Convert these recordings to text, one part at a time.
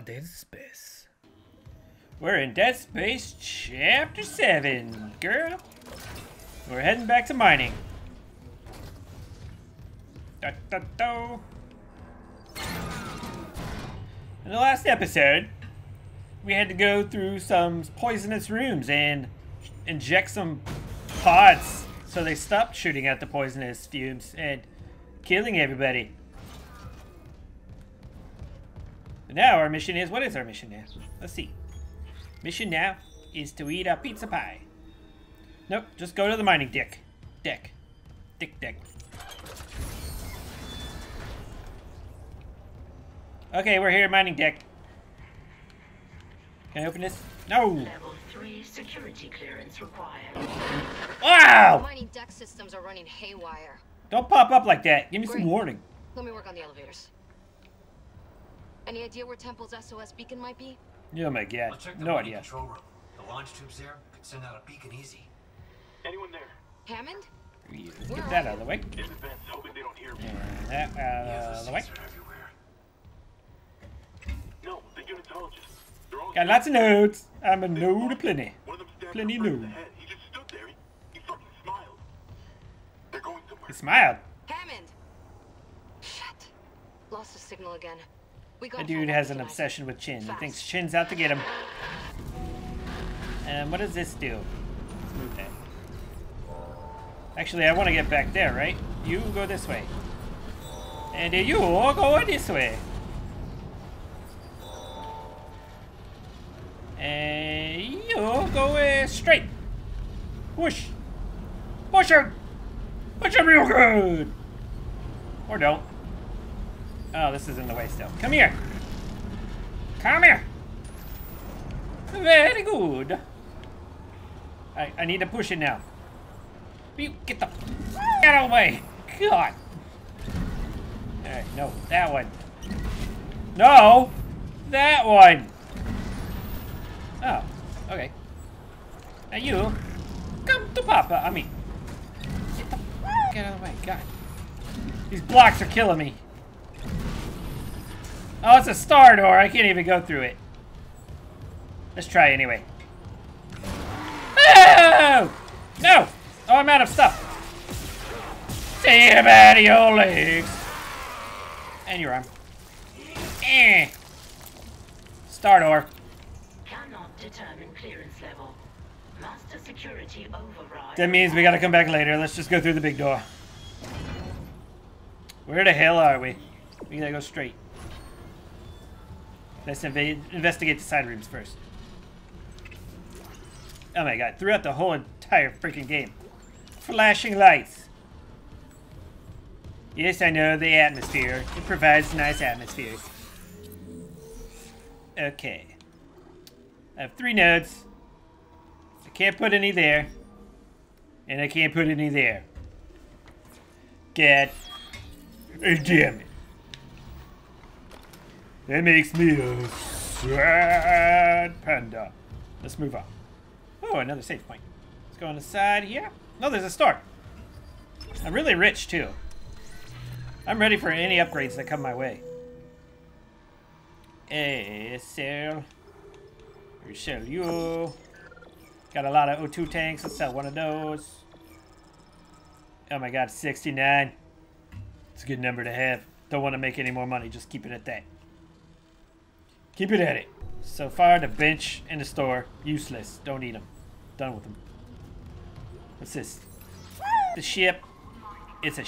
a Dead Space. We're in Dead Space Chapter 7, girl. We're heading back to mining. Da, da, da. In the last episode, we had to go through some poisonous rooms and inject some pods so they stopped shooting out the poisonous fumes and killing everybody. Now our mission is, what is our mission now? Let's see. Mission now is to eat a pizza pie. Nope, just go to the mining deck. Deck. Dick deck. Okay, we're here mining deck. Can I open this? No! Level 3 security clearance required. Wow! Mining deck systems are running haywire. Don't pop up like that. Give me some warning. Let me work on the elevators. Any idea where Temple's SOS beacon might be? Oh my I'll god. check the No idea. control room. The launch tubes there could send out a beacon easy. Anyone there? Hammond? Let's Get that out of the way. In advance, hoping they don't hear me. And that yeah, out those of the way. everywhere. No, the unitologist. Got lots of notes. I'm a They node of plenty. One of them Plenty her friend in nude. the head. He just stood there. He, he fucking smiled. They're going somewhere. He smiled. Hammond! Shit. Lost the signal again. That dude has an obsession with Chin. He thinks Chin's out to get him. And what does this do? Let's move that. Actually, I want to get back there, right? You go this way. And you all go this way. And you go uh, straight. Push. Push him. Push him real good. Or don't. Oh, this is in the way still. Come here. Come here. Very good. I, I need to push it now. You get the f- out of the way. God. Alright, no, that one. No! That one! Oh, okay. Now you, come to Papa. I mean, get the f- out of the way. God. These blocks are killing me. Oh, it's a star door. I can't even go through it. Let's try anyway. Oh! No! Oh, I'm out of stuff. See about your legs. And your arm. Eh. Star door. Cannot determine clearance level. Master security override. That means we gotta come back later. Let's just go through the big door. Where the hell are we? We gotta go straight. Let's investigate the side rooms first. Oh my god, throughout the whole entire freaking game. Flashing lights. Yes, I know, the atmosphere. It provides nice atmosphere. Okay. I have three nodes. I can't put any there. And I can't put any there. Get. Damn it. That makes me a sad panda. Let's move on. Oh, another save point. Let's go on the side here. No, there's a store. I'm really rich, too. I'm ready for any upgrades that come my way. Eh, hey, sell. We sell you. Got a lot of O2 tanks. Let's sell one of those. Oh my god, 69. It's a good number to have. Don't want to make any more money. Just keep it at that. Keep it at it. So far, the bench and the store, useless. Don't eat them. Done with them. What's this? The ship. It's a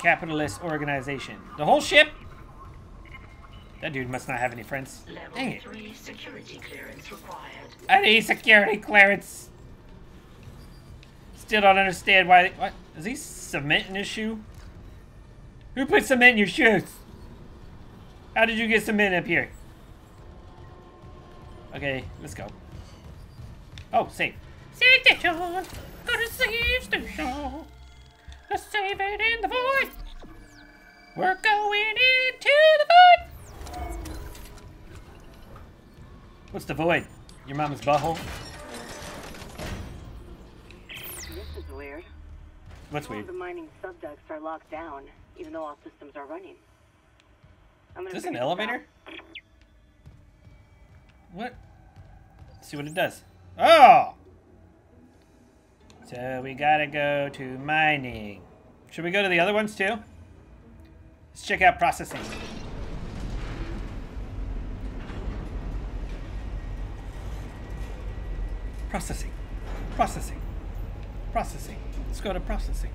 capitalist organization. The whole ship? That dude must not have any friends. Level Dang it. 3 security clearance required. I need security clearance. Still don't understand why. What? Is he cement in his shoe? Who put cement in your shoes? How did you get cement up here? Okay, let's go. Oh, save. Save station. Go to save station. Let's save it in the void. We're going into the void. What's the void? Your mama's butthole? This is weird. What's All weird? the mining sub decks are locked down, even though all systems are running. I'm Is gonna this an elevator? out. What? Let's see what it does. Oh! So we gotta go to mining. Should we go to the other ones too? Let's check out processing. Processing. Processing. Processing. Let's go to processing.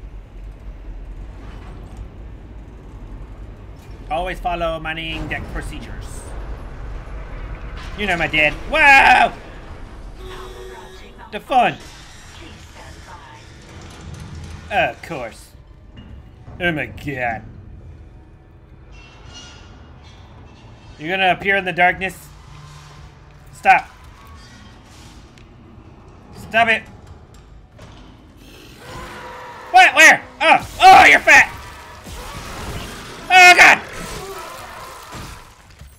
Always follow mining deck procedures. You know my dad. Wow! The fun. Of course. Oh my god. You're gonna appear in the darkness? Stop. Stop it. What? Where? Oh, oh, you're fat. Oh god.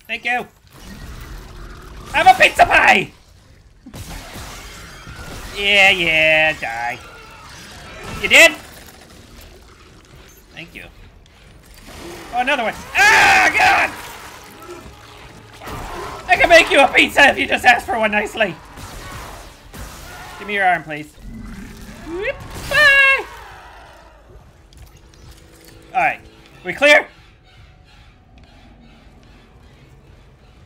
Thank you. I'm a pizza pie. Yeah, yeah, die. You did? Thank you. Oh, another one. Ah, God! I can make you a pizza if you just ask for one nicely. Give me your arm, please. Bye! Alright. We clear?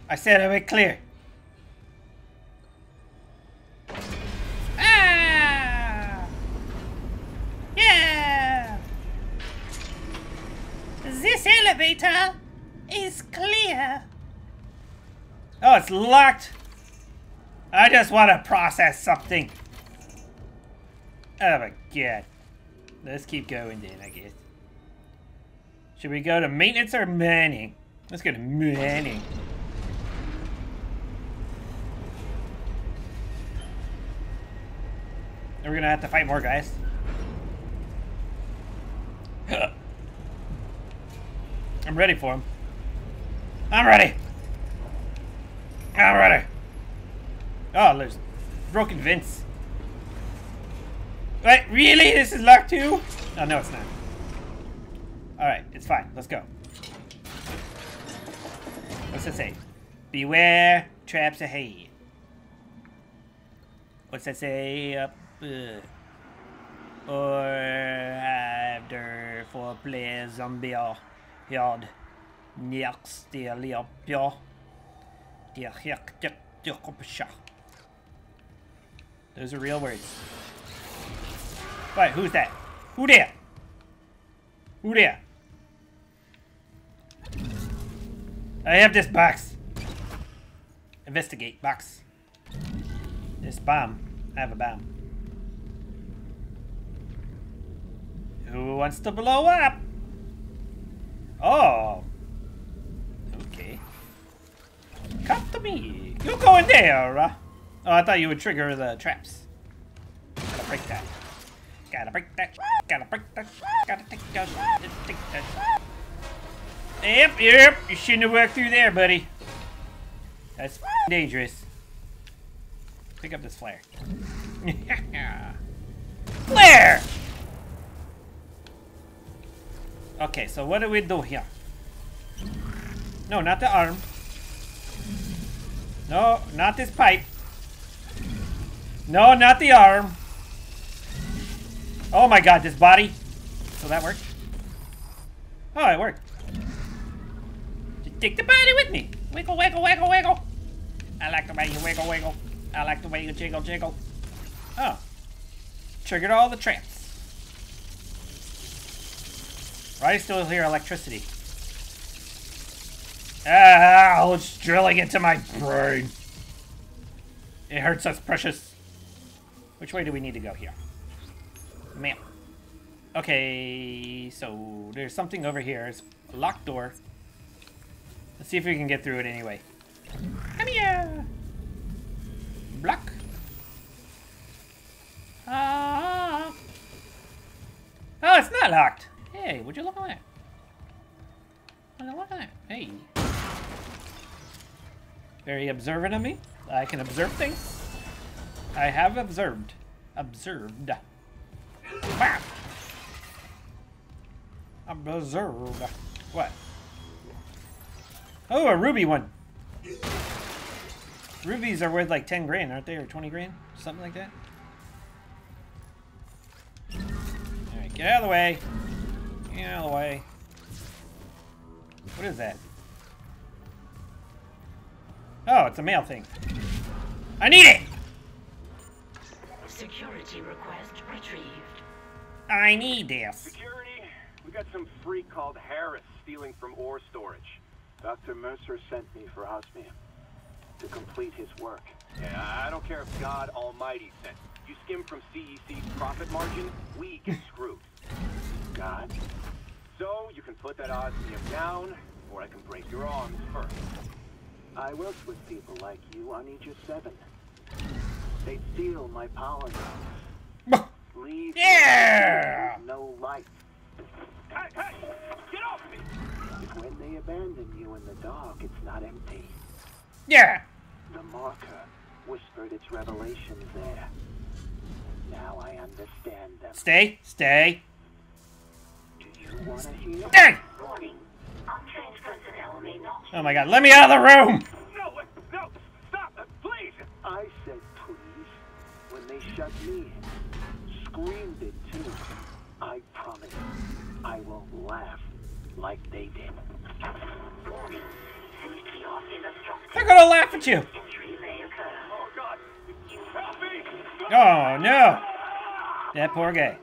I said are we clear? This elevator is clear. Oh, it's locked. I just want to process something. Oh my god. Let's keep going then, I guess. Should we go to maintenance or manning? Let's go to manning. We're gonna have to fight more guys. I'm ready for him. I'm ready. I'm ready. Oh, there's broken vents. Wait, really? This is locked too? Oh, no, it's not. Alright, it's fine. Let's go. What's that say? Beware traps ahead. What's that say up? Uh, or after for play zombie yard next the liopia. The hek Those are real words. Wait, who's that? Who there? Who there? I have this box. Investigate box. This bomb. I have a bomb. Who wants to blow up? Oh. Okay. Come to me. You go in there. uh. Oh, I thought you would trigger the traps. Gotta break that. Gotta break that. Gotta break that. Gotta take that. Take that. Yep, yep. You shouldn't have walked through there, buddy. That's dangerous. Pick up this flare. flare! Okay, so what do we do here? No, not the arm. No, not this pipe. No, not the arm. Oh my god, this body. So that worked? Oh, it worked. Just take the body with me. Wiggle, wiggle, wiggle, wiggle. I like the way you wiggle, wiggle. I like the way you jiggle, jiggle. Oh. Triggered all the traps. Why I still hear electricity? Ah, it's drilling into my brain. It hurts us, precious. Which way do we need to go here? Man. Okay, so there's something over here. It's a locked door. Let's see if we can get through it anyway. Come here! Block. Ah. Oh, it's not locked. Hey, would you look at that? Would you look at that? Hey. Very observant of me. I can observe things. I have observed. Observed. Bam! Observe. What? Oh, a ruby one. Rubies are worth like 10 grand, aren't they? Or 20 grand? Something like that. Alright, get out of the way. Get out of the way. What is that? Oh, it's a mail thing. I need it! Security request retrieved. I need this. Security, we got some freak called Harris stealing from ore storage. Dr. Mercer sent me for Osmium to complete his work. Yeah, I don't care if God Almighty sent. You skim from CEC's profit margin, we get screwed. God, So you can put that osmium down, or I can break your arms first. I worked with people like you on Aegis 7. They steal my power nodes. Leave Yeah! no light. Hey, hey! Get off me! When they abandon you in the dark, it's not empty. Yeah! The marker whispered its revelations there. Now I understand them. Stay, stay. Dang! Warning. Untrained personnel may not Oh my god, let me out of the room! No, no! Stop! Please! I said please when they shut me in. Screamed it too. I promise I won't laugh like they did. warning. Since chaos is obstructed, They're gonna laugh at you! entry may occur. Oh, God! Help me! Oh no! That poor guy.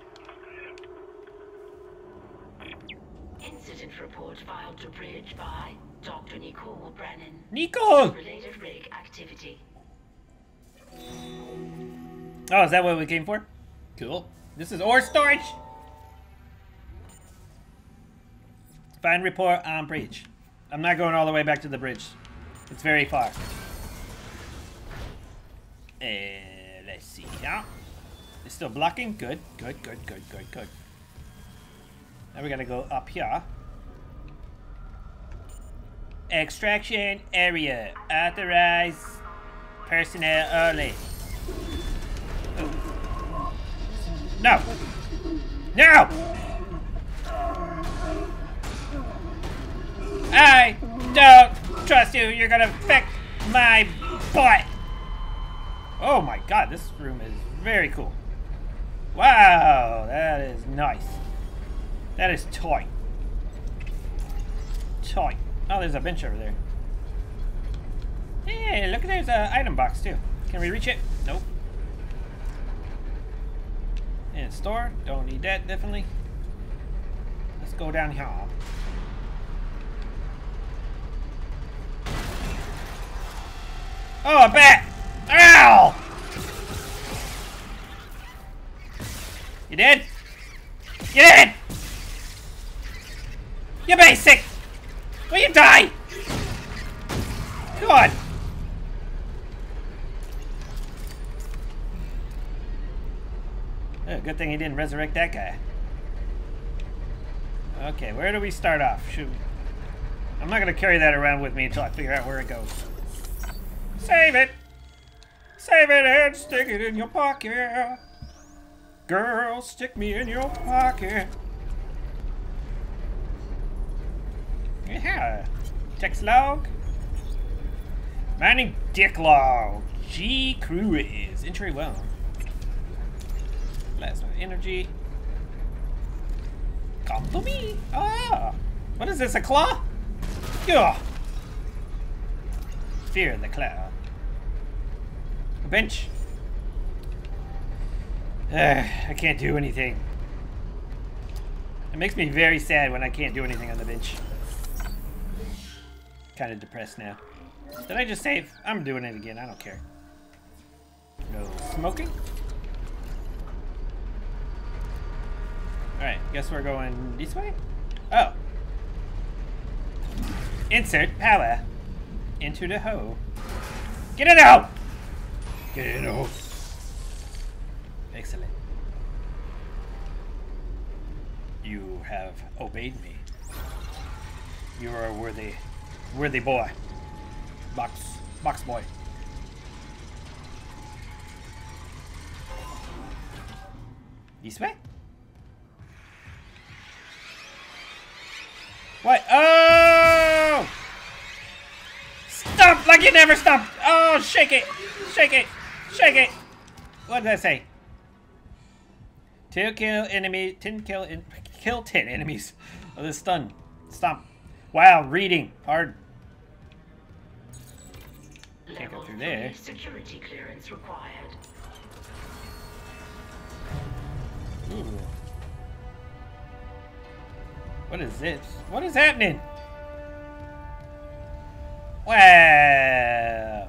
Activity. Oh, is that what we came for? Cool. This is ore storage! Find report on bridge. I'm not going all the way back to the bridge. It's very far. Uh, let's see here. It's still blocking? Good, good, good, good, good, good. Now we gotta go up here. Extraction area. Authorize personnel early. No! No! I don't trust you. You're gonna affect my butt. Oh my god, this room is very cool. Wow, that is nice. That is toy. Toy. Oh, there's a bench over there. Hey, look, there's an item box too. Can we reach it? Nope. And store. Don't need that, definitely. Let's go down here. Oh, a bat! Ow! You dead? You dead? You basic! Will you die? Come on! Oh, good thing he didn't resurrect that guy. Okay, where do we start off? Shoot. I'm not gonna carry that around with me until I figure out where it goes. Save it! Save it and stick it in your pocket! Girl, stick me in your pocket! Yeah. Text log. Mining dick log. G Cruise. Entry well. Plasma energy. Come to me. Ah. What is this, a claw? Yeah. Fear the claw. A bench. Ugh, I can't do anything. It makes me very sad when I can't do anything on the bench. Kind of depressed now. Did I just save? I'm doing it again. I don't care. No smoking. Alright, guess we're going this way? Oh. Insert power into the hole. Get it out! Get it out. Excellent. You have obeyed me. You are worthy, worthy boy. Box, box boy. This way? What? Oh! Stop like you never stopped. Oh, shake it. Shake it. Shake it. What did I say? Two kill enemy, ten kill, in, kill ten enemies. Oh, this stun. Stop. Wow, reading. Hard. Can't go through there. security clearance required. Ooh. What is this? What is happening? Wow.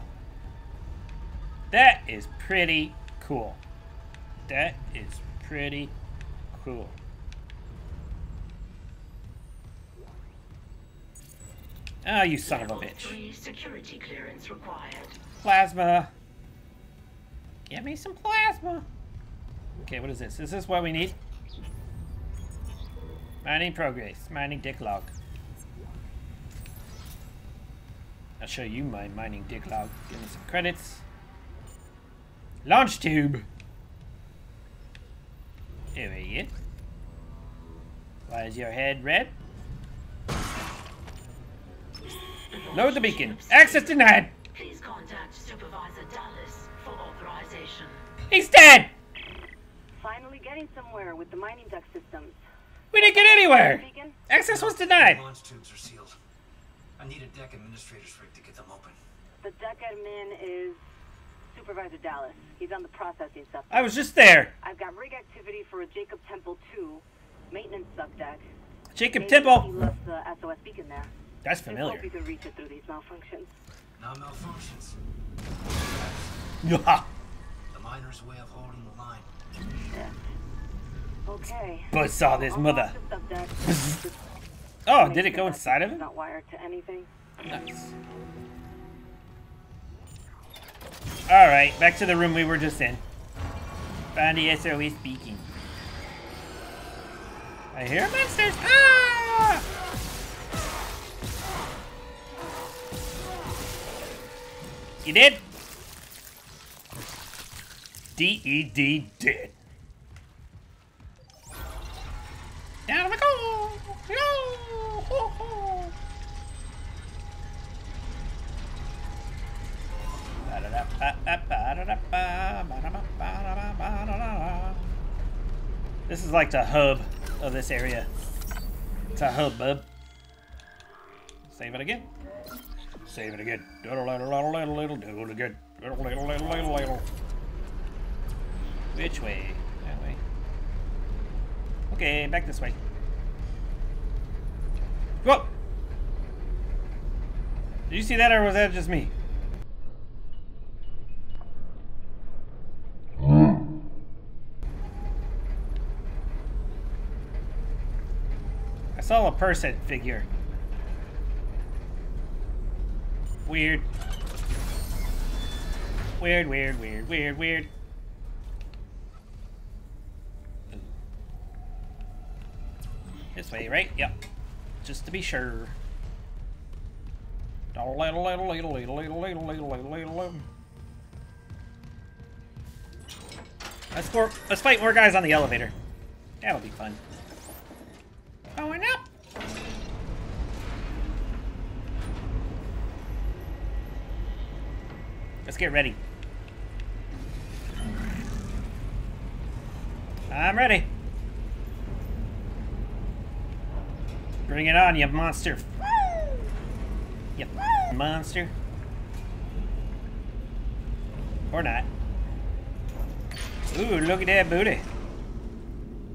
That is pretty cool. That is pretty cool. Oh, you son of a bitch. security clearance required. Plasma. Get me some plasma. Okay, what is this? Is this what we need? Mining progress. Mining dick log. I'll show you my mining dick log. Give me some credits. Launch tube. Here we go. Why is your head red? Load the beacon. Access denied. Please contact Supervisor Dallas for authorization. He's dead. Finally getting somewhere with the mining deck systems. We didn't get anywhere. Beacon? Access was denied. Launch tubes are sealed. I need a deck administrator's rig to get them open. The deck admin is Supervisor Dallas. He's on the processing stuff. I was just there. I've got rig activity for a Jacob Temple 2 maintenance sub deck. Jacob Maybe Temple. He left the SOS beacon there. That's familiar. hope you can reach it through these malfunctions. Now malfunctions. Yeah. The miner's way of holding the line. Okay. But saw this Unlock mother. the sub deck. Just Oh, did it go inside of it's him? Not wired to anything. Nice. All right, back to the room we were just in. Find the SOS speaking. I hear monsters. Ah! You did? D-E-D did. Down we go! Yo! Ho, ho. This is like the hub of this area. It's a hub, bub. Save it again. Save it again. Which way? That way. Okay, back this way. Whoa! Did you see that, or was that just me? I saw a person figure. Weird. Weird, weird, weird, weird, weird. This way, right? Yep. Just to be sure. Let's, let's fight more guys on the elevator. That'll be fun. Going up. Let's get ready. I'm ready. Bring it on, you monster. You monster. Or not. Ooh, look at that booty.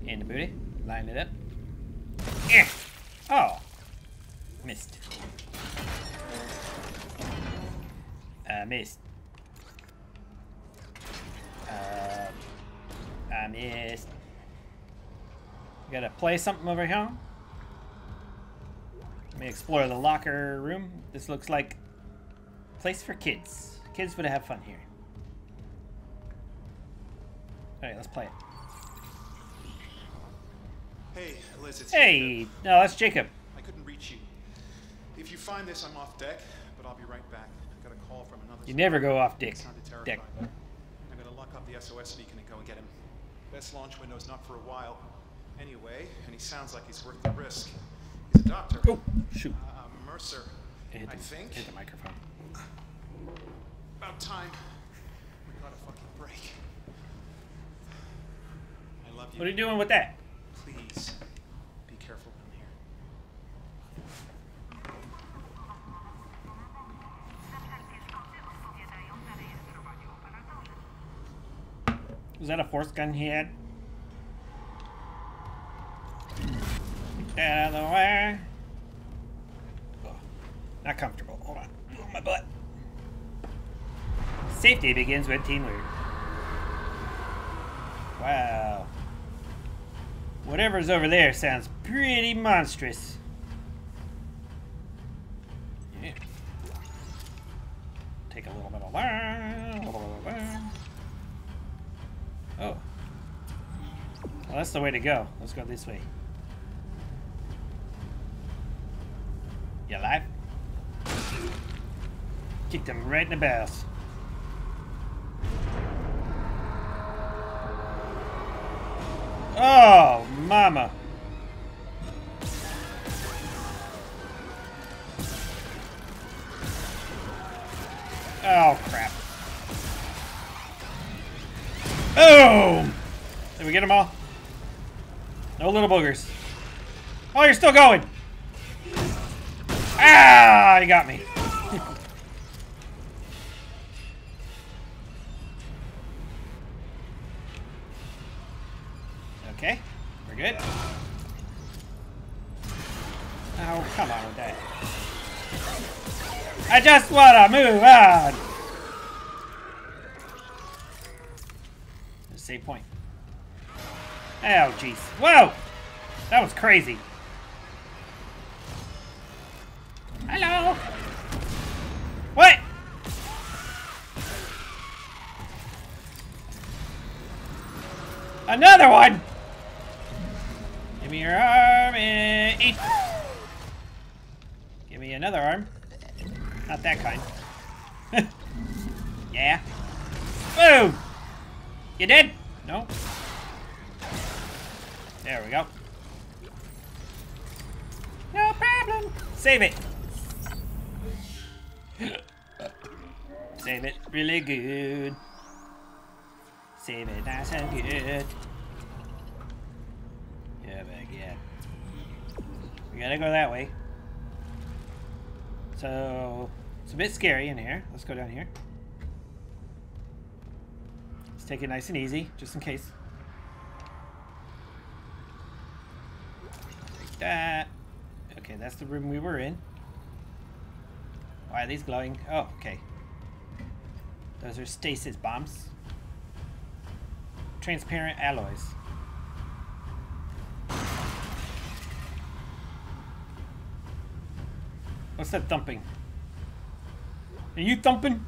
And the booty. Line it up. Eh. Oh. Missed. I missed. Missed. Gotta play something over here. Let me explore the locker room. This looks like a place for kids. Kids would have fun here. Alright, let's play it. Hey, Liz, it's Hey, Jacob. no, that's Jacob. I couldn't reach you. If you find this, I'm off deck, but I'll be right back. I got a call from another. You never go off dick. It sounded Dick. terrifying. I'm gonna lock up the SOS beacon and go and get him. Best launch window's not for a while. Anyway, and he sounds like he's worth the risk. He's a doctor. Oh, shoot. Uh, Mercer. It hit I the, think. hit the microphone. About time. We got a fucking break. I love you. What are you doing with that? Please be careful down here. Was that a force gun he had? Get out of the way. Ugh, Not comfortable. Hold on. Oh, my butt. Safety begins with team leader. Wow. Whatever's over there sounds pretty monstrous. Yeah. Take a little bit of that. Oh. Well, that's the way to go. Let's go this way. You alive? Kicked him right in the balls. Oh, mama. Oh, crap. Boom! Did we get them all? No little boogers. Oh, you're still going! Ah, you got me. okay, we're good. Oh, come on with that. I just wanna move on! Point. Oh, jeez. Whoa! That was crazy. Hello? What? Another one! Give me your arm and eat. Give me another arm. Not that kind. yeah. Boom! You did? No? There we go. No problem. Save it. Save it really good. Save it nice and good. Yeah, back, yeah. We gotta go that way. So, it's a bit scary in here. Let's go down here. Take it nice and easy, just in case. Take that. Okay, that's the room we were in. Why are these glowing? Oh, okay. Those are stasis bombs. Transparent alloys. What's that thumping? Are you thumping?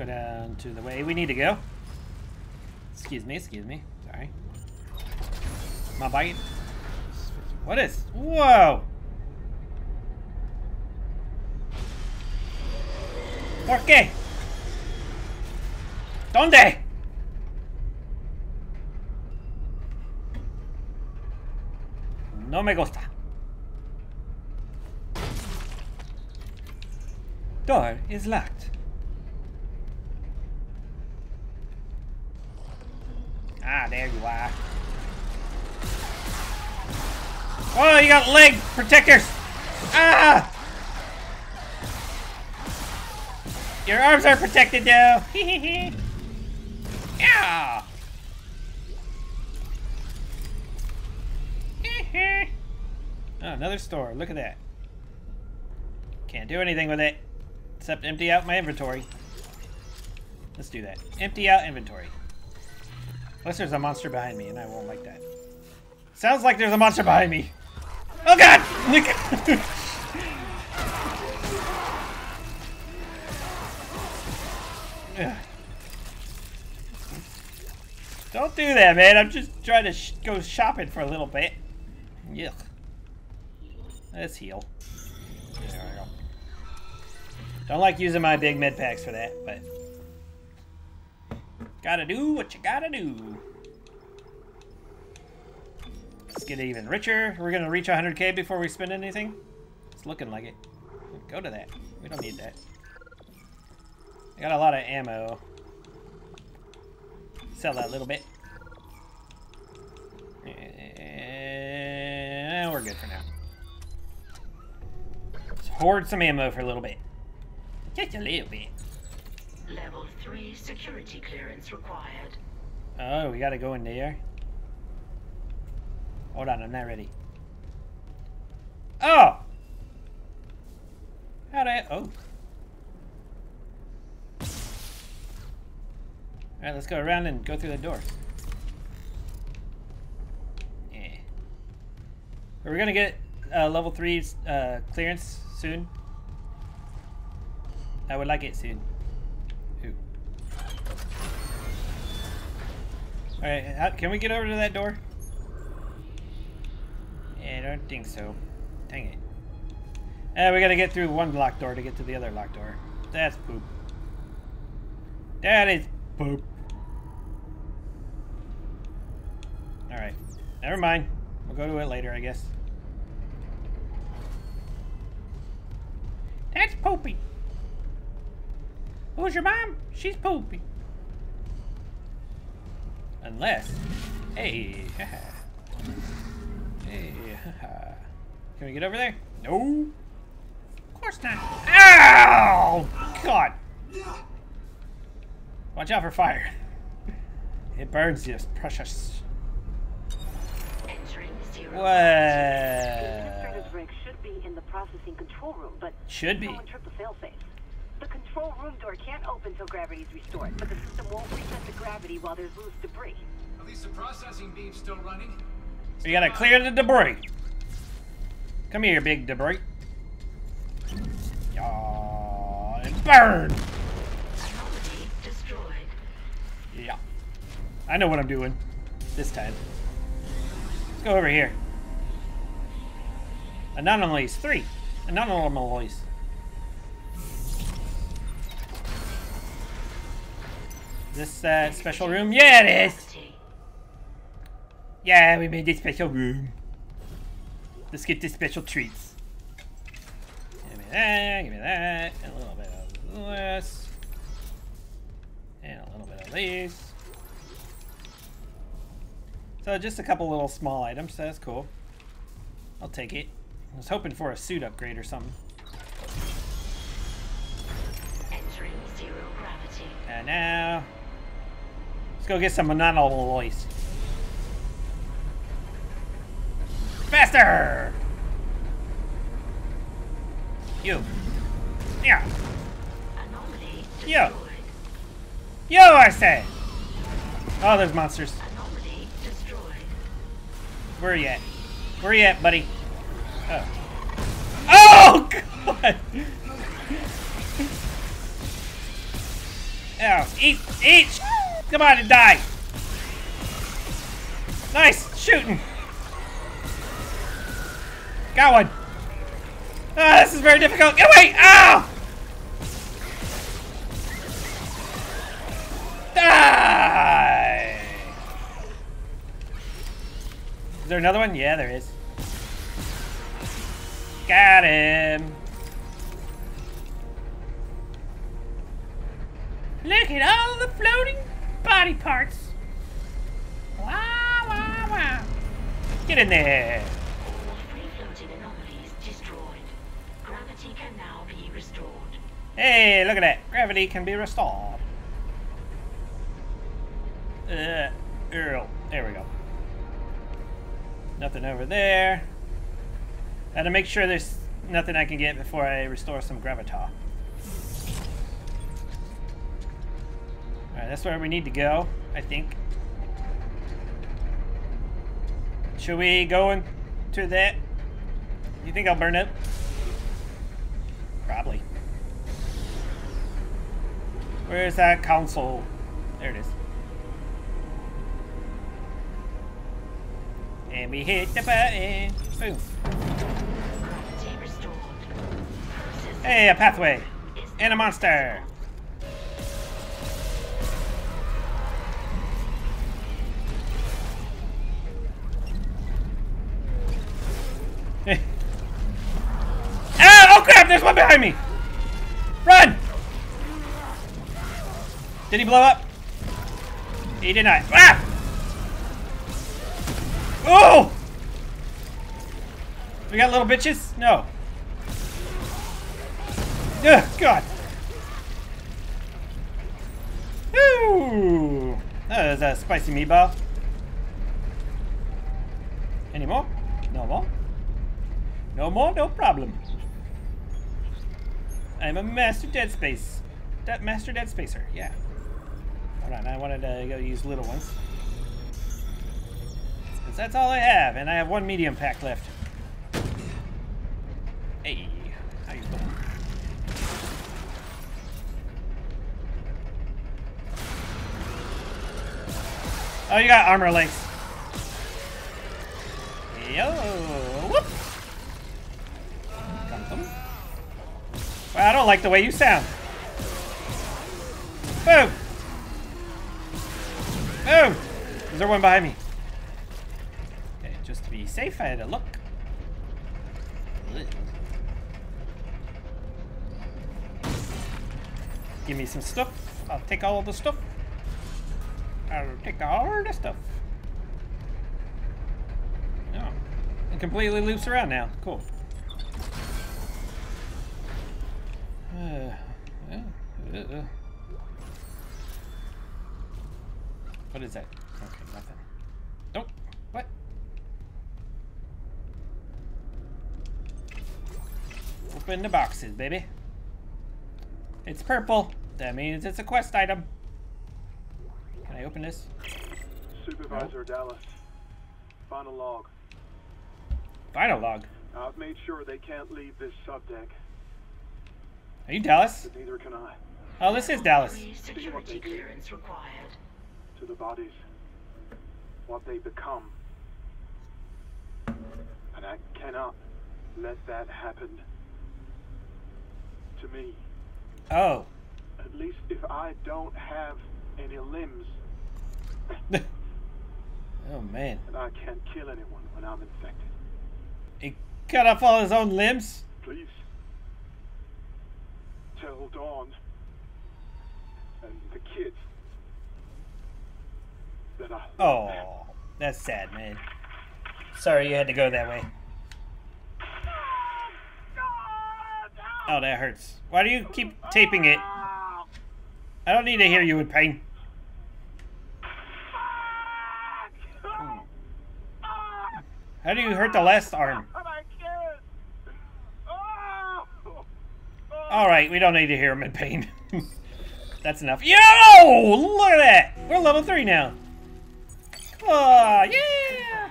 Go down to the way we need to go. Excuse me, excuse me. Sorry. My bite. What is? Whoa! ¿Por qué? ¿Dónde? No me gusta. Door is locked. Ah, there you are. Oh, you got leg protectors! Ah! Your arms are protected now. yeah. oh, another store. Look at that. Can't do anything with it except empty out my inventory. Let's do that. Empty out inventory. Unless there's a monster behind me, and I won't like that. Sounds like there's a monster behind me. Oh god! Don't do that, man. I'm just trying to sh go shopping for a little bit. Yuck. Let's heal. There we go. Don't like using my big med packs for that, but gotta do what you gotta do. Let's get even richer. We're gonna reach 100k before we spend anything. It's looking like it. Go to that. We don't need that. I got a lot of ammo. Sell that little bit. And we're good for now. Let's hoard some ammo for a little bit. Just a little bit. Level 3 security clearance required. Oh, we gotta go in there. Hold on, I'm not ready. Oh! How'd I... Oh. Alright, let's go around and go through the door. Yeah. Are we gonna get uh, level 3 uh, clearance soon? I would like it soon. Ooh. Alright, can we get over to that door? Yeah, I don't think so. Dang it. Uh, we gotta get through one locked door to get to the other locked door. That's poop. That is poop. Alright. Never mind. We'll go to it later, I guess. That's poopy. Who's your mom? She's poopy. Unless. Hey. hey. Can we get over there? No. Of course not. Ow! God. Watch out for fire. It burns you, precious. Entering zero. What? should be in the processing control room, but Should be. tripped the failsafe. The control room door can't open till gravity's restored, but the system won't reset the gravity while there's loose debris. At least the processing beam's still running. We gotta clear the debris. Come here, big debris. Yaw, and burn! Anomaly destroyed. Yeah. I know what I'm doing. This time. Let's go over here. Anomalies. Three. Anomalies. This uh, special room? Yeah, it is! Yeah, we made this special room. Let's get the special treats. Give me that, give me that, and a little bit of this. And a little bit of these. So just a couple little small items, so that's cool. I'll take it. I was hoping for a suit upgrade or something. Entering zero gravity. And now, go get some anomalies. Faster! You. Yeah. Anomaly Yeah. destroyed. Yo, I say! Oh, there's monsters. Where you at? Where are you at, buddy? Oh. Oh, God! Oh, eat, eat! Come on and die! Nice shooting! Got one! Ah, this is very difficult. Get away! Ow! Die! Is there another one? Yeah, there is. Got him! Look at all the floating body parts! Wow, wow, wow! Get in there! All free-floating anomalies destroyed. Gravity can now be restored. Hey, look at that. Gravity can be restored. Uh, Earl. There we go. Nothing over there. Gotta make sure there's nothing I can get before I restore some gravitar. Alright, that's where we need to go, I think. Should we go into that? You think I'll burn it? Probably. Where's that console? There it is. And we hit the button. Boom. Gravity restored. Process Hey, a pathway. And a monster! There's one behind me! Run! Did he blow up? He did not. Ah! Oh! We got little bitches? No. Ugh, God. Ooh. That is a spicy meatball. Any more? No more? No more? No problem. I'm a master dead space. That master dead spacer, yeah. Hold on, I wanted to go use little ones. 'Cause that's all I have, and I have one medium pack left. Hey, how you doing? Oh, you got armor links. Yo, I don't like the way you sound. Boom! Boom! Is there one behind me? Okay, just to be safe, I had to look. Give me some stuff. I'll take all the stuff. I'll take all the stuff. Oh. It completely loops around now. Cool. Uh, uh, uh. What is that? Okay, nothing. Nope. What? Open the boxes, baby. It's purple. That means it's a quest item. Can I open this? Supervisor Dallas. Final log. Final log. I've made sure they can't leave this subdeck, Are you Dallas? but neither can I. Oh, this is Dallas. Security clearance required. To the bodies. What they become. And I cannot let that happen to me. Oh. At least if I don't have any limbs Oh, man. and I can't kill anyone when I'm infected. He cut off all his own limbs? Please tell Dawn and the kids that I Oh, that's sad, man. Sorry you had to go that way. Oh, that hurts. Why do you keep taping it? I don't need to hear you in pain. How do you hurt the last arm? Alright, we don't need to hear him in pain. That's enough. Yo! Look at that! We're level 3 now. Oh, yeah!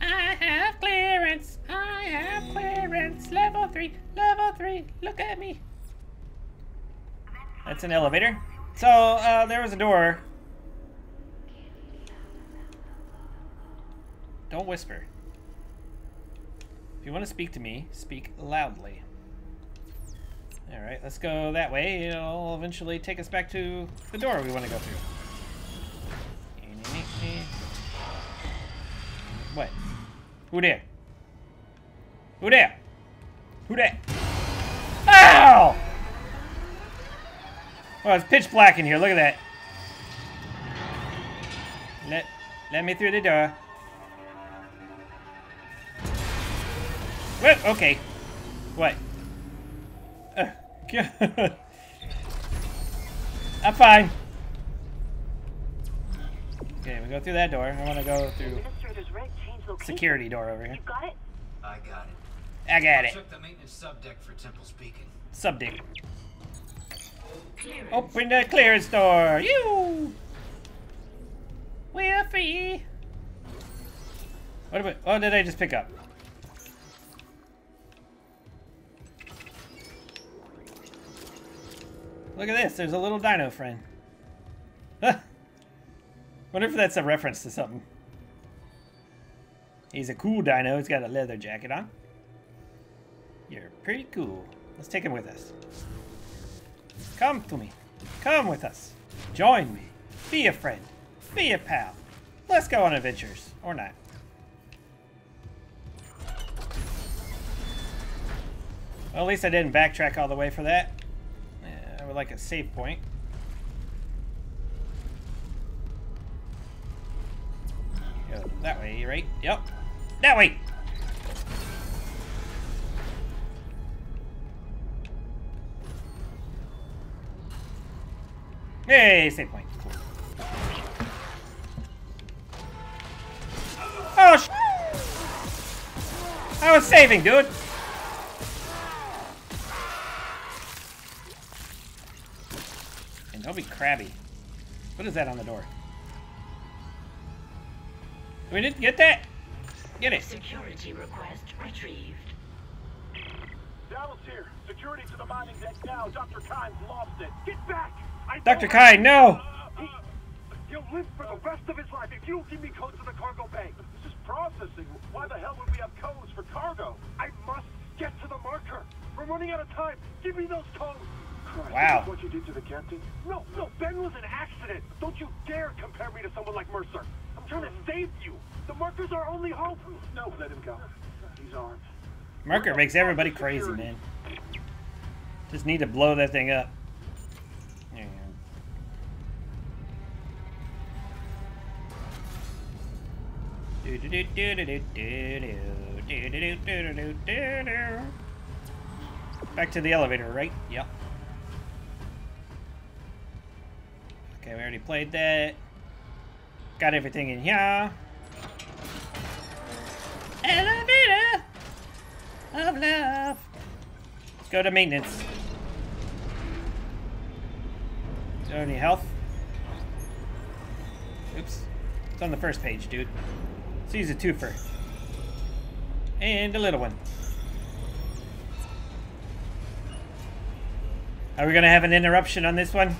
I have clearance. I have clearance. Level 3. Level 3. Look at me. That's an elevator. So, uh, there was a door. Don't whisper. If you want to speak to me, speak loudly. Alright, let's go that way. It'll eventually take us back to the door we want to go through. What? Who there? Who there? Who there? Ow! Well, it's pitch black in here. Look at that. Let let me through the door. Well, okay. What? I'm fine. Okay, we go through that door. I want to go through Administrator's red change location. security door over here. You got it? I got it. I got it. Check the maintenance subdeck for Temple's Beacon. Subdick. Clearance. Open the clearance door. You. We're free. What about? What did I just pick up? Look at this. There's a little dino friend. Wonder if that's a reference to something. He's a cool dino. He's got a leather jacket on. You're pretty cool. Let's take him with us. Come to me. Come with us. Join me. Be a friend. Be a pal. Let's go on adventures. Or not. Well, at least I didn't backtrack all the way for that. Like a save point. Go that way, right? Yep. That way! Hey, save point. Oh, sh I was saving, dude. And don't be crabby. What is that on the door? We didn't get that? Get it. Security request retrieved. Dallas here. Security to the mining deck now. Dr. Kyne's lost it. Get back! I Dr. told- Kai, no! He, he'll live for the rest of his life if you don't give me codes to the cargo bay. This is processing. Why the hell would we have codes for cargo? I must get to the marker. We're running out of time. Give me those codes. Christ, Wow. What you did to the captain? No, no, Ben was an accident. Don't you dare compare me to someone like Mercer. I'm trying to save you. The marker's our only hope. No, let him go. He's armed. Marker makes everybody crazy, man. Just need to blow that thing up. Yeah. Back to the elevator, right? Yep. Okay, we already played that. Got everything in here. Elevator of love. Let's go to maintenance. There any health? Oops. It's on the first page, dude. Let's use a twofer. And a little one. Are we gonna have an interruption on this one?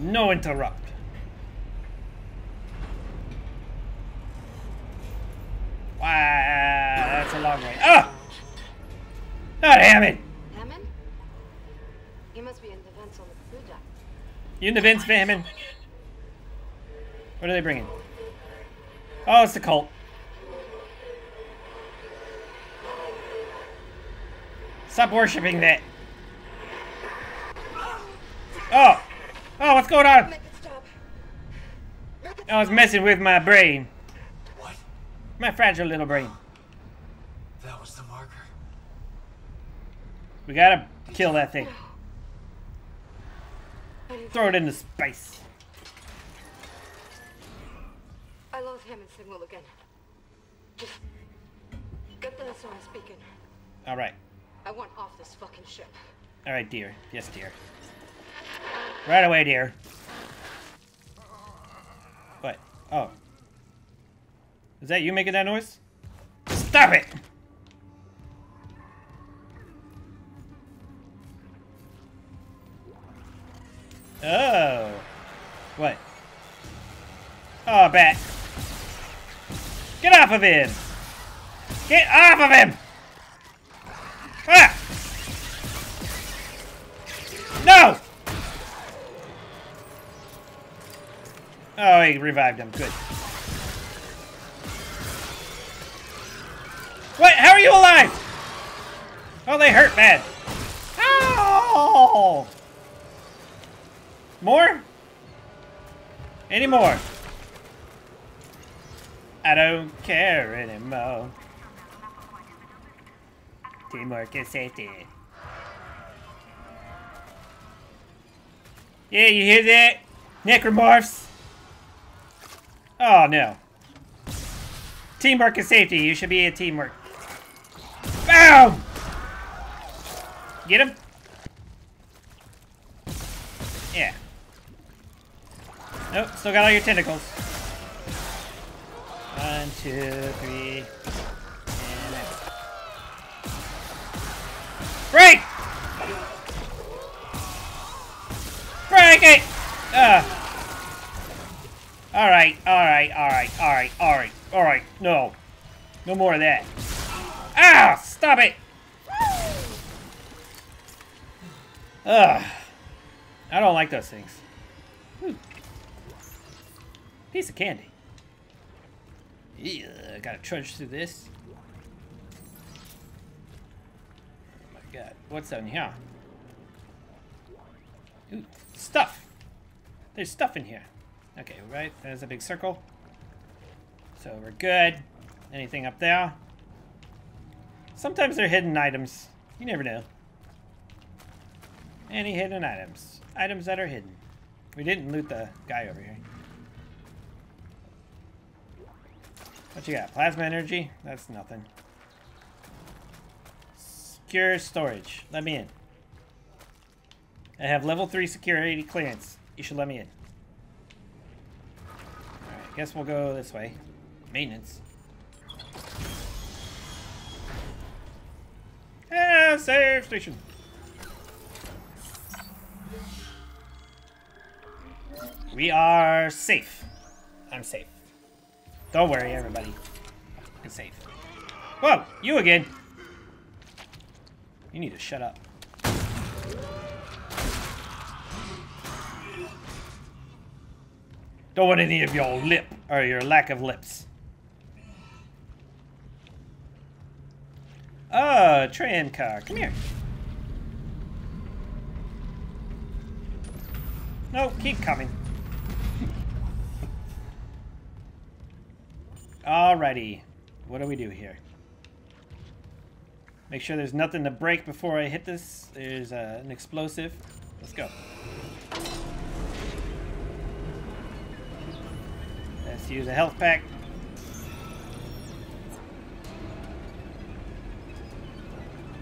No interrupt. Wow, that's a long way. Ah! Oh, damn it! Hammond? He must be in the vents on the crew deck. You in the vents, Hammond? What are they bringing? Oh, it's the cult. Stop worshipping that. Oh! Oh, what's going on? Make it stop. I was messing with my brain. What? My fragile little brain. That was the marker. We gotta kill that thing. Throw it into space. I lost Hammond's signal again. Just get the SOS beacon. Alright. I want off this fucking ship. Alright, dear. Yes, dear. Right away, dear. What? Oh. Is that you making that noise? Stop it! Oh. What? Oh, bat. Get off of him! Get off of him! Ah! No! Oh, he revived him. Good. What? How are you alive? Oh, they hurt bad. Ow! More? Any more? I don't care anymore. Teamwork is safety. Yeah, you hear that? Necromorphs? Oh, no. Teamwork is safety. You should be a teamwork. Boom! Get him? Yeah. Nope, still got all your tentacles. One, two, three. And that's... Break! Break it! Uh. Alright, alright, alright, alright, alright, alright. No. No more of that. Ah! Stop it! Ugh. I don't like those things. Ooh. Piece of candy. Yeah, gotta trudge through this. Oh my god. What's down here? Ooh, stuff. There's stuff in here. Okay, right. There's a big circle. So we're good. Anything up there? Sometimes they're hidden items. You never know. Any hidden items. Items that are hidden. We didn't loot the guy over here. What you got? Plasma energy? That's nothing. Secure storage. Let me in. I have level 3 security clearance. You should let me in. Guess we'll go this way. Maintenance. Ah, save station. We are safe. I'm safe. Don't worry, everybody. I'm safe. Whoa, you again. You need to shut up. Don't want any of your lip, or your lack of lips. Oh, train car. Come here. No, keep coming. Alrighty. What do we do here? Make sure there's nothing to break before I hit this. There's uh, an explosive. Let's go. Let's use a health pack.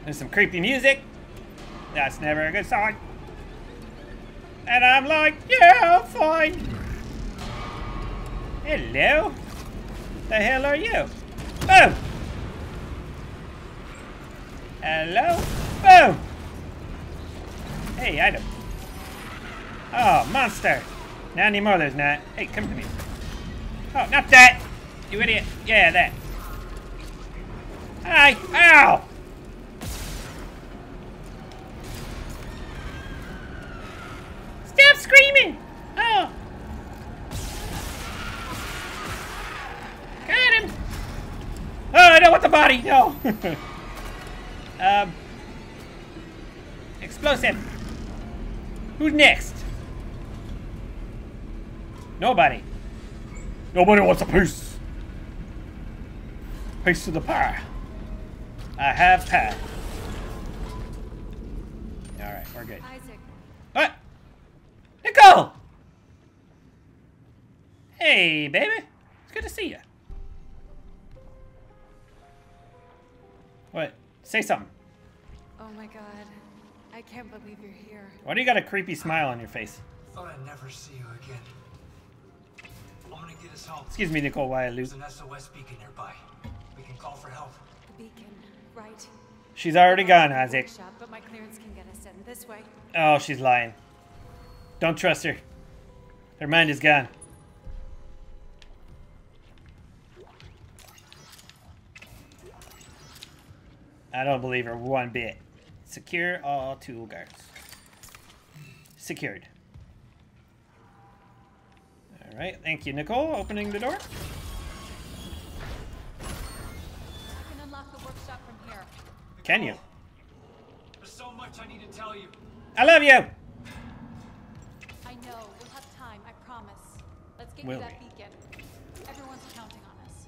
There's some creepy music. That's never a good sign. And I'm like, yeah, fine. Hello? The hell are you? Boom! Hello? Boom! Hey, item. Oh, monster. Not anymore, there's not. Hey, come to me. Oh, not that! You idiot. Yeah, that. Hi! Ow! Stop screaming! Oh! Got him! Oh, I don't want the body! No! um. Explosive! Who's next? Nobody. Nobody wants a piece. Piece of the pie. I have pie. Alright, we're good. Isaac, What? Nicole! Hey, baby. It's good to see you. What? Say something. oh my god. I can't believe you're here. Why do you got a creepy smile on your face? I Thought I'd never see you again. Excuse me, Nicole Wyatt There's Luke. an SOS beacon nearby. We can call for help. The beacon, right? She's already gone, Isaac. But my clearance can get us in this way. Oh, she's lying. Don't trust her. Her mind is gone. I don't believe her one bit. Secure all tool guards. Secured. Alright, thank you, Nicole. Opening the door. I can unlock the workshop from here. Can you? There's so much I need to tell you. I love you! I know. We'll have time. I promise. Let's get Will you that we? beacon. Everyone's counting on us.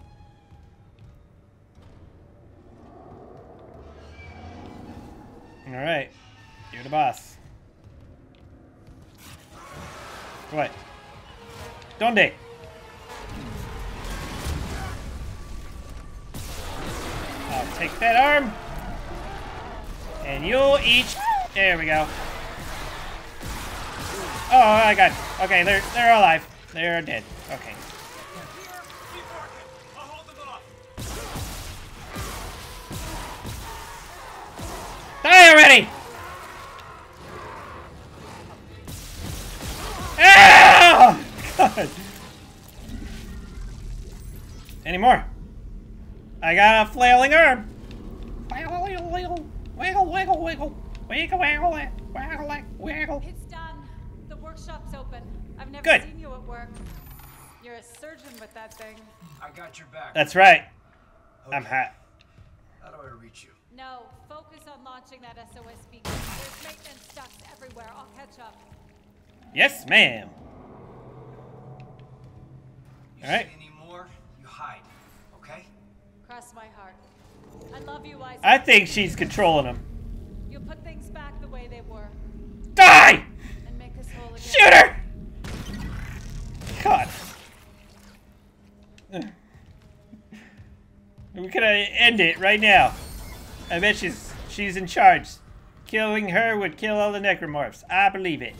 Alright. You're the boss. What? Donde? I'll take that arm. And you'll each. There we go. Oh, I got. Okay, they're they're alive. They're dead. Okay. Die already! Ah! God. Any more? I got a flailing arm. Wiggle, wiggle, wiggle, wiggle, wiggle, wiggle. Wiggle, wiggle. Wiggle. Wiggle. It's done. The workshop's open. I've never Good. seen you at work. You're a surgeon with that thing. I got your back. That's right. I'm hot. How do I reach you? No, focus on launching that SOS beacon. There's maintenance ducts everywhere. I'll catch up. Yes, ma'am. You All right. see any more, you hide. Okay? Cross my heart. I love you, Isaac. I think she's controlling him. You'll put things back the way they were Die! and make us whole again. Shoot her! God. We could end it right now. I bet she's she's in charge. Killing her would kill all the necromorphs. I believe it.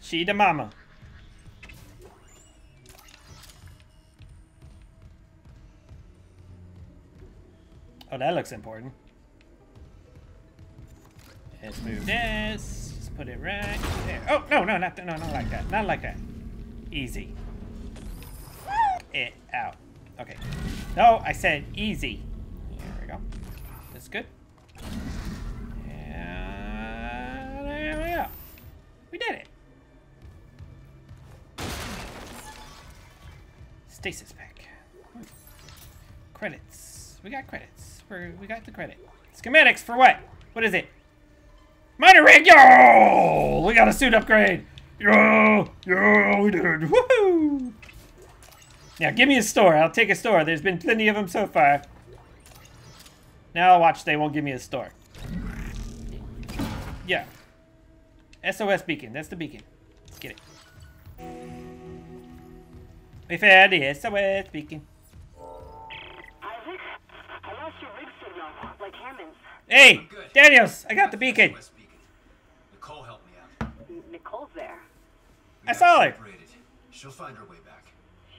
She the mama. Oh, that looks important. Let's move this. Just put it right there. Oh, no, no, not, no, not like that. Not like that. Easy. It out. Okay. No, I said easy. There we go. That's good. And there we go. We did it. Stasis pack. Credits. We got credits. We're, we got the credit. Schematics for what? What is it? Minor rig, yo! We got a suit upgrade. Yo, yo, we did. Woohoo! Now give me a store. I'll take a store. There's been plenty of them so far. Now watch, they won't give me a store. Yeah. SOS beacon. That's the beacon. Let's get it. We found the SOS beacon. Hey, Daniels, I got the beacon. Nicole helped me out. Nicole's there. I saw her. She'll find her way back.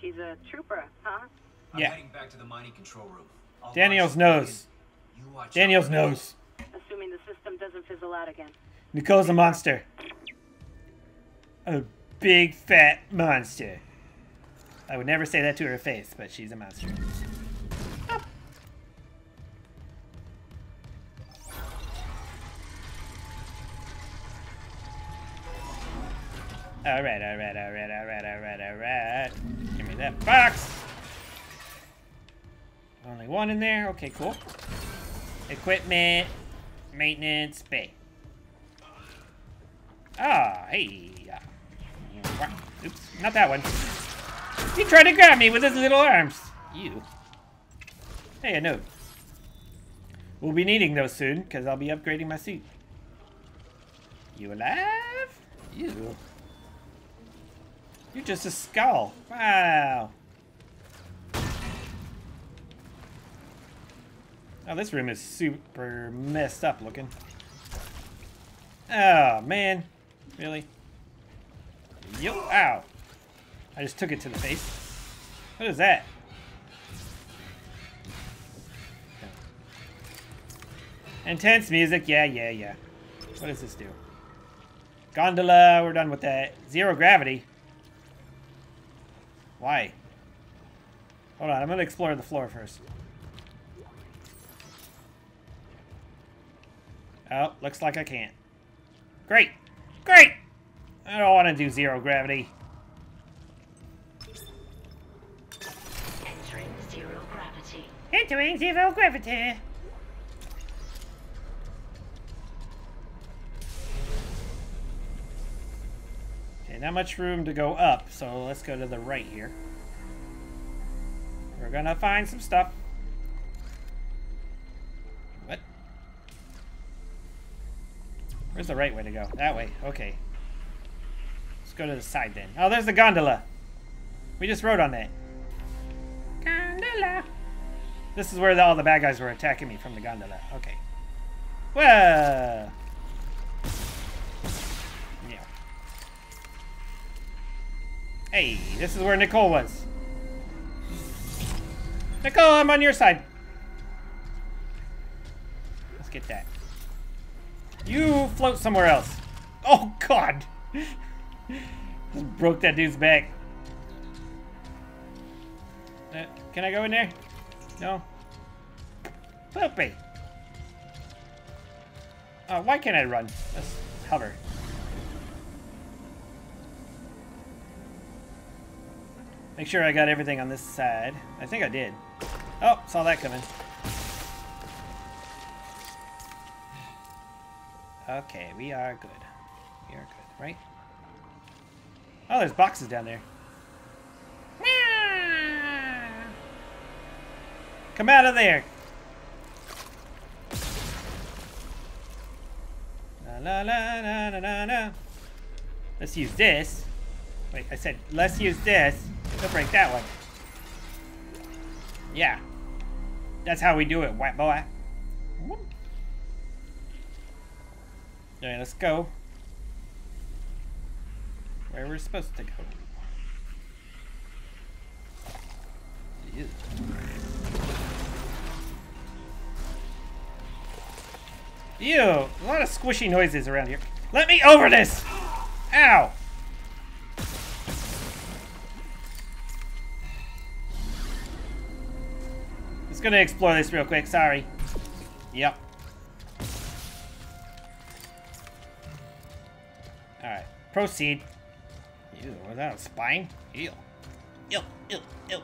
She's a trooper, huh? I'm Yeah. heading back to the mining control room. I'll Daniels launch the beacon. knows. You watch Daniels knows. Assuming the system doesn't fizzle out again. Nicole's a monster. A big fat monster. I would never say that to her face, but she's a monster. Alright, alright, alright, alright, alright, alright. Give me that box. Only one in there. Okay, cool. Equipment, maintenance, bay. Ah, hey. Oops, not that one. He tried to grab me with his little arms. You. Hey, a note. We'll be needing those soon, because I'll be upgrading my suit. You alive? You. You're just a skull. Wow. Oh, this room is super messed up looking. Oh, man. Really? Yo, ow. I just took it to the face. What is that? Intense music, yeah, yeah, yeah. What does this do? Gondola, we're done with that. Zero gravity. Why? Hold on, I'm gonna explore the floor first. Oh, looks like I can't. Great! Great! I don't want to do zero gravity. Entering zero gravity. Entering zero gravity. Not much room to go up, so let's go to the right here. We're gonna find some stuff. What? Where's the right way to go? That way. Okay. Let's go to the side then. Oh, there's the gondola. We just rode on that. Gondola. This is where the, all the bad guys were attacking me from the gondola. Okay. Whoa. Yeah. Hey, this is where Nicole was. Nicole, I'm on your side. Let's get that. You float somewhere else. Oh, God. Just broke that dude's back. Uh, can I go in there? No? Poopy. Oh, why can't I run? Let's hover. Make sure I got everything on this side. I think I did. Oh, saw that coming. Okay, we are good. We are good, right? Oh, there's boxes down there. Come out of there! La la la. Let's use this. Wait, I said let's use this to break that one. Yeah. That's how we do it, white boy. Alright, let's go. Where we're supposed to go. Ew, a lot of squishy noises around here. Let me over this! Ow! Just gonna explore this real quick, sorry. Yep. Alright, proceed. Ew, was that a spine? Ew. Ew, ew, ew.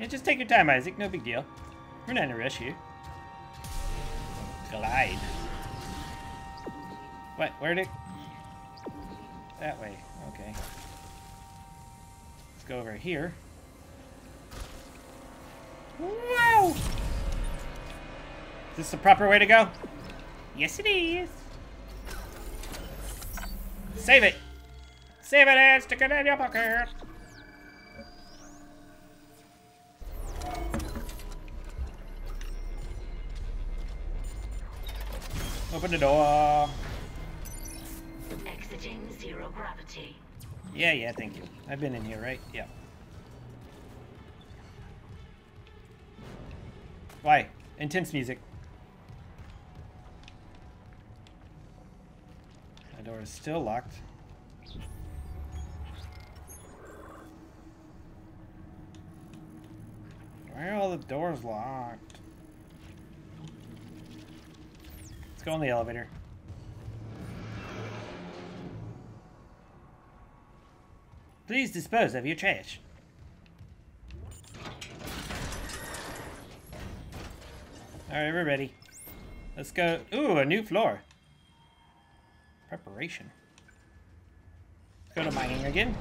Yeah, just take your time, Isaac, no big deal. We're not in a rush here. Glide. What, where'd it? That way, okay. Let's go over here. Wow! Is this the proper way to go? Yes, it is. Save it. Save it and stick it in your pocket. Open the door. Exiting zero gravity. Yeah, yeah, thank you. I've been in here, right? Yeah. Why? Intense music. The door is still locked. Why are all the doors locked? Let's go in the elevator. Please dispose of your trash. Alright, we're ready. Let's go. Ooh, a new floor. Preparation. Let's go to mining again.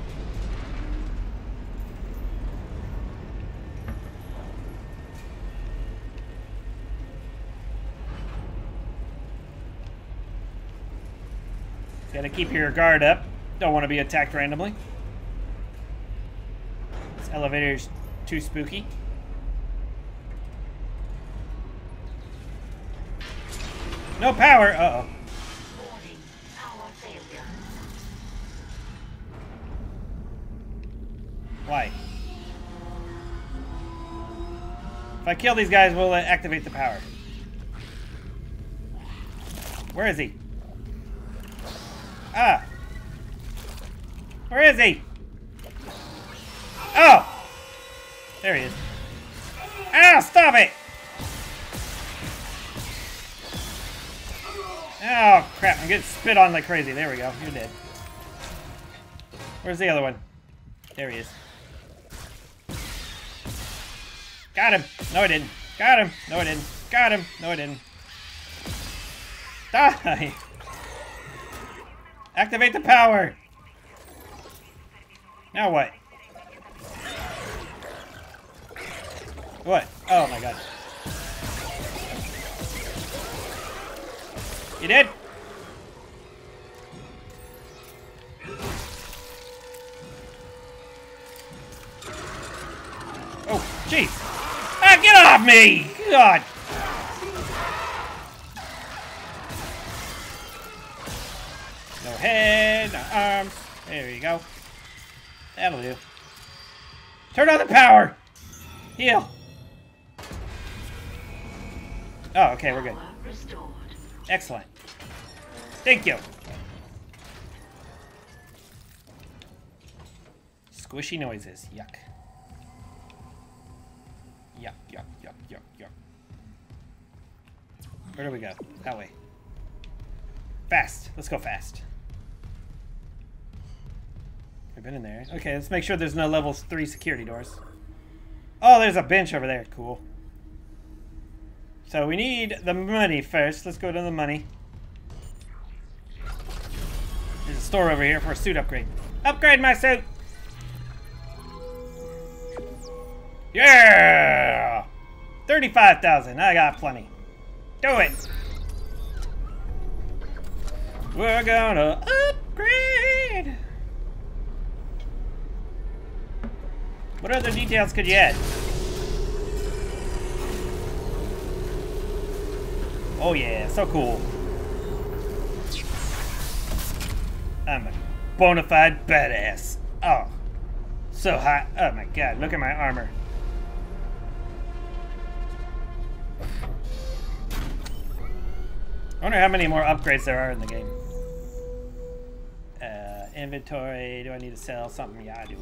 Gotta keep your guard up. Don't want to be attacked randomly. This elevator's too spooky. No power! Uh-oh. Why? If I kill these guys, will it activate the power? Where is he? Ah! Where is he? Oh! There he is. Ah, stop it! Oh, crap. I'm getting spit on like crazy. There we go. You're dead. Where's the other one? There he is. Got him. No, I didn't. Got him. No, I didn't. Got him. No, I didn't. Die. Activate the power. Now what? What? Oh my god. You did? Oh, jeez. Ah, get off me! God. No head, no arms. There you go. That'll do. Turn on the power! Heal. Oh, okay, we're good. Excellent. Thank you. Squishy noises. Yuck. Yuck, yuck, yuck, yuck, yuck. Where do we go? That way. Fast. Let's go fast. I've been in there. Okay, let's make sure there's no level 3 security doors. Oh, there's a bench over there. Cool. So we need the money first. Let's go to the money. Store over here for a suit upgrade. Upgrade my suit! Yeah! 35,000. I got plenty. Do it! We're gonna upgrade! What other details could you add? Oh yeah, so cool. I'm a bona fide badass. Oh, so hot. Oh my god, look at my armor. I wonder how many more upgrades there are in the game. Uh, inventory, do I need to sell something? Yeah, I do.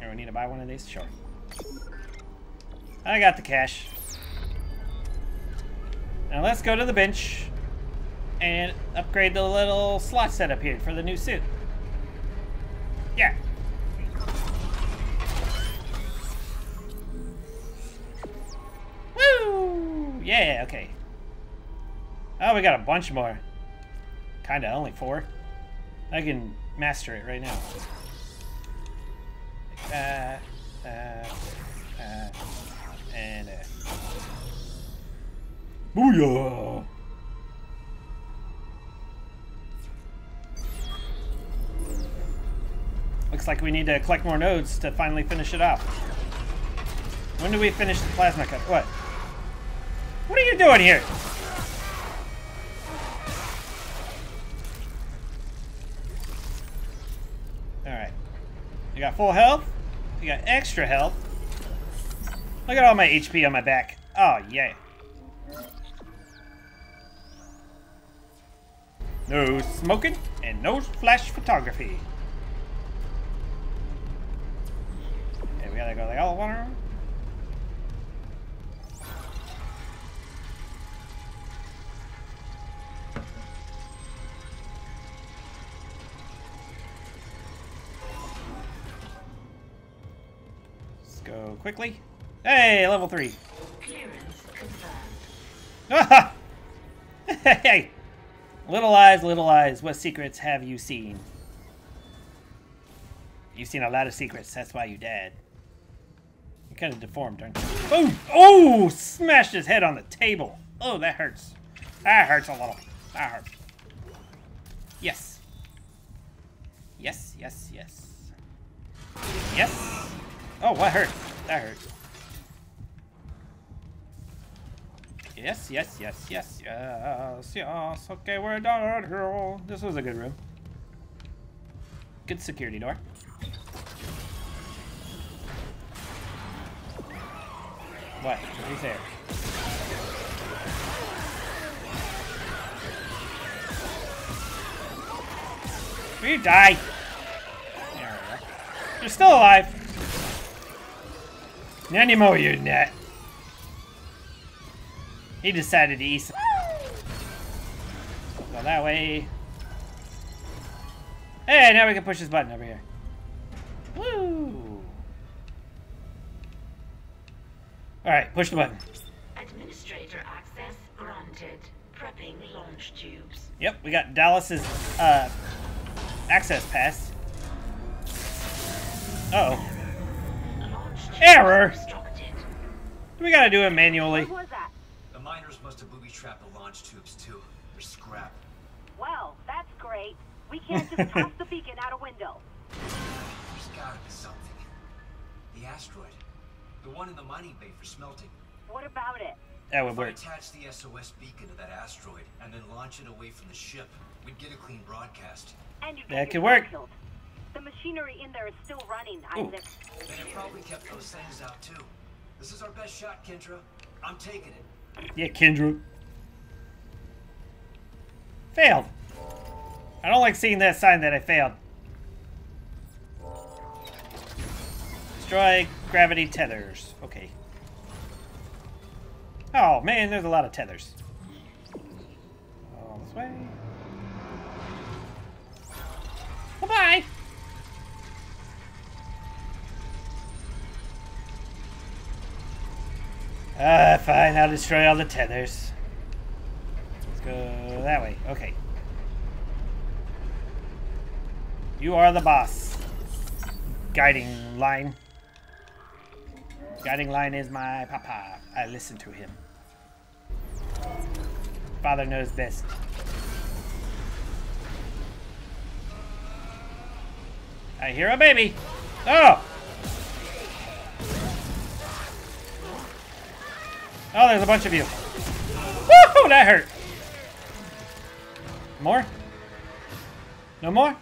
Do we need to buy one of these? Sure. I got the cash. Now let's go to the bench and upgrade the little slot setup here for the new suit. Yeah. Woo! Yeah, okay. Oh, we got a bunch more. Kinda, only four. I can master it right now. Uh, uh, uh, and uh. Booyah! Looks like we need to collect more nodes to finally finish it off. When do we finish the plasma cut? What? What are you doing here? Alright. You got full health. You got extra health. Look at all my HP on my back. Oh, yeah. No smoking and no flash photography. Okay, we gotta go the all one. Let's go quickly. Hey, level three. Hey! Little eyes, little eyes, what secrets have you seen? You've seen a lot of secrets, that's why you dead. You're kind of deformed, aren't you? Oh! Oh! Smashed his head on the table. Oh, that hurts. That hurts a little. That hurts. Yes. Yes, yes, yes. Yes. Oh, what hurt? That hurt. Yes, yes, yes, yes, yes, yes. Okay, we're done here. This was a good room. Good security door. What? What's there. You die? There we go. You're still alive. More, you net. He decided to eat some. Go that way. Hey, now we can push this button over here. Woo! Alright, push the button. Administrator access granted. Prepping launch tubes. Yep, we got Dallas's uh, access pass. Uh oh. Launch Error! We gotta do it manually. What was that? The miners must have booby-trapped the launch tubes, too. They're scrap. Well, that's great. We can't just toss the beacon out a window. There's gotta be something. The asteroid. The one in the mining bay for smelting. What about it? That would If I work. attach the SOS beacon to that asteroid and then launch it away from the ship, we'd get a clean broadcast. And you That could work. killed. The machinery in there is still running, Ooh. Isaac. And it probably kept those things out, too. This is our best shot, Kendra. I'm taking it. Yeah, Kendra. Failed. I don't like seeing that sign that I failed. Destroy gravity tethers. Okay. Oh man, there's a lot of tethers. All this way. Bye bye. Ah, fine. I'll destroy all the tethers. Let's go that way. Okay. You are the boss. Guiding line. Guiding line is my papa. I listen to him. Father knows best. I hear a baby. Oh! Oh, there's a bunch of you. Woohoo! That hurt. More? No more?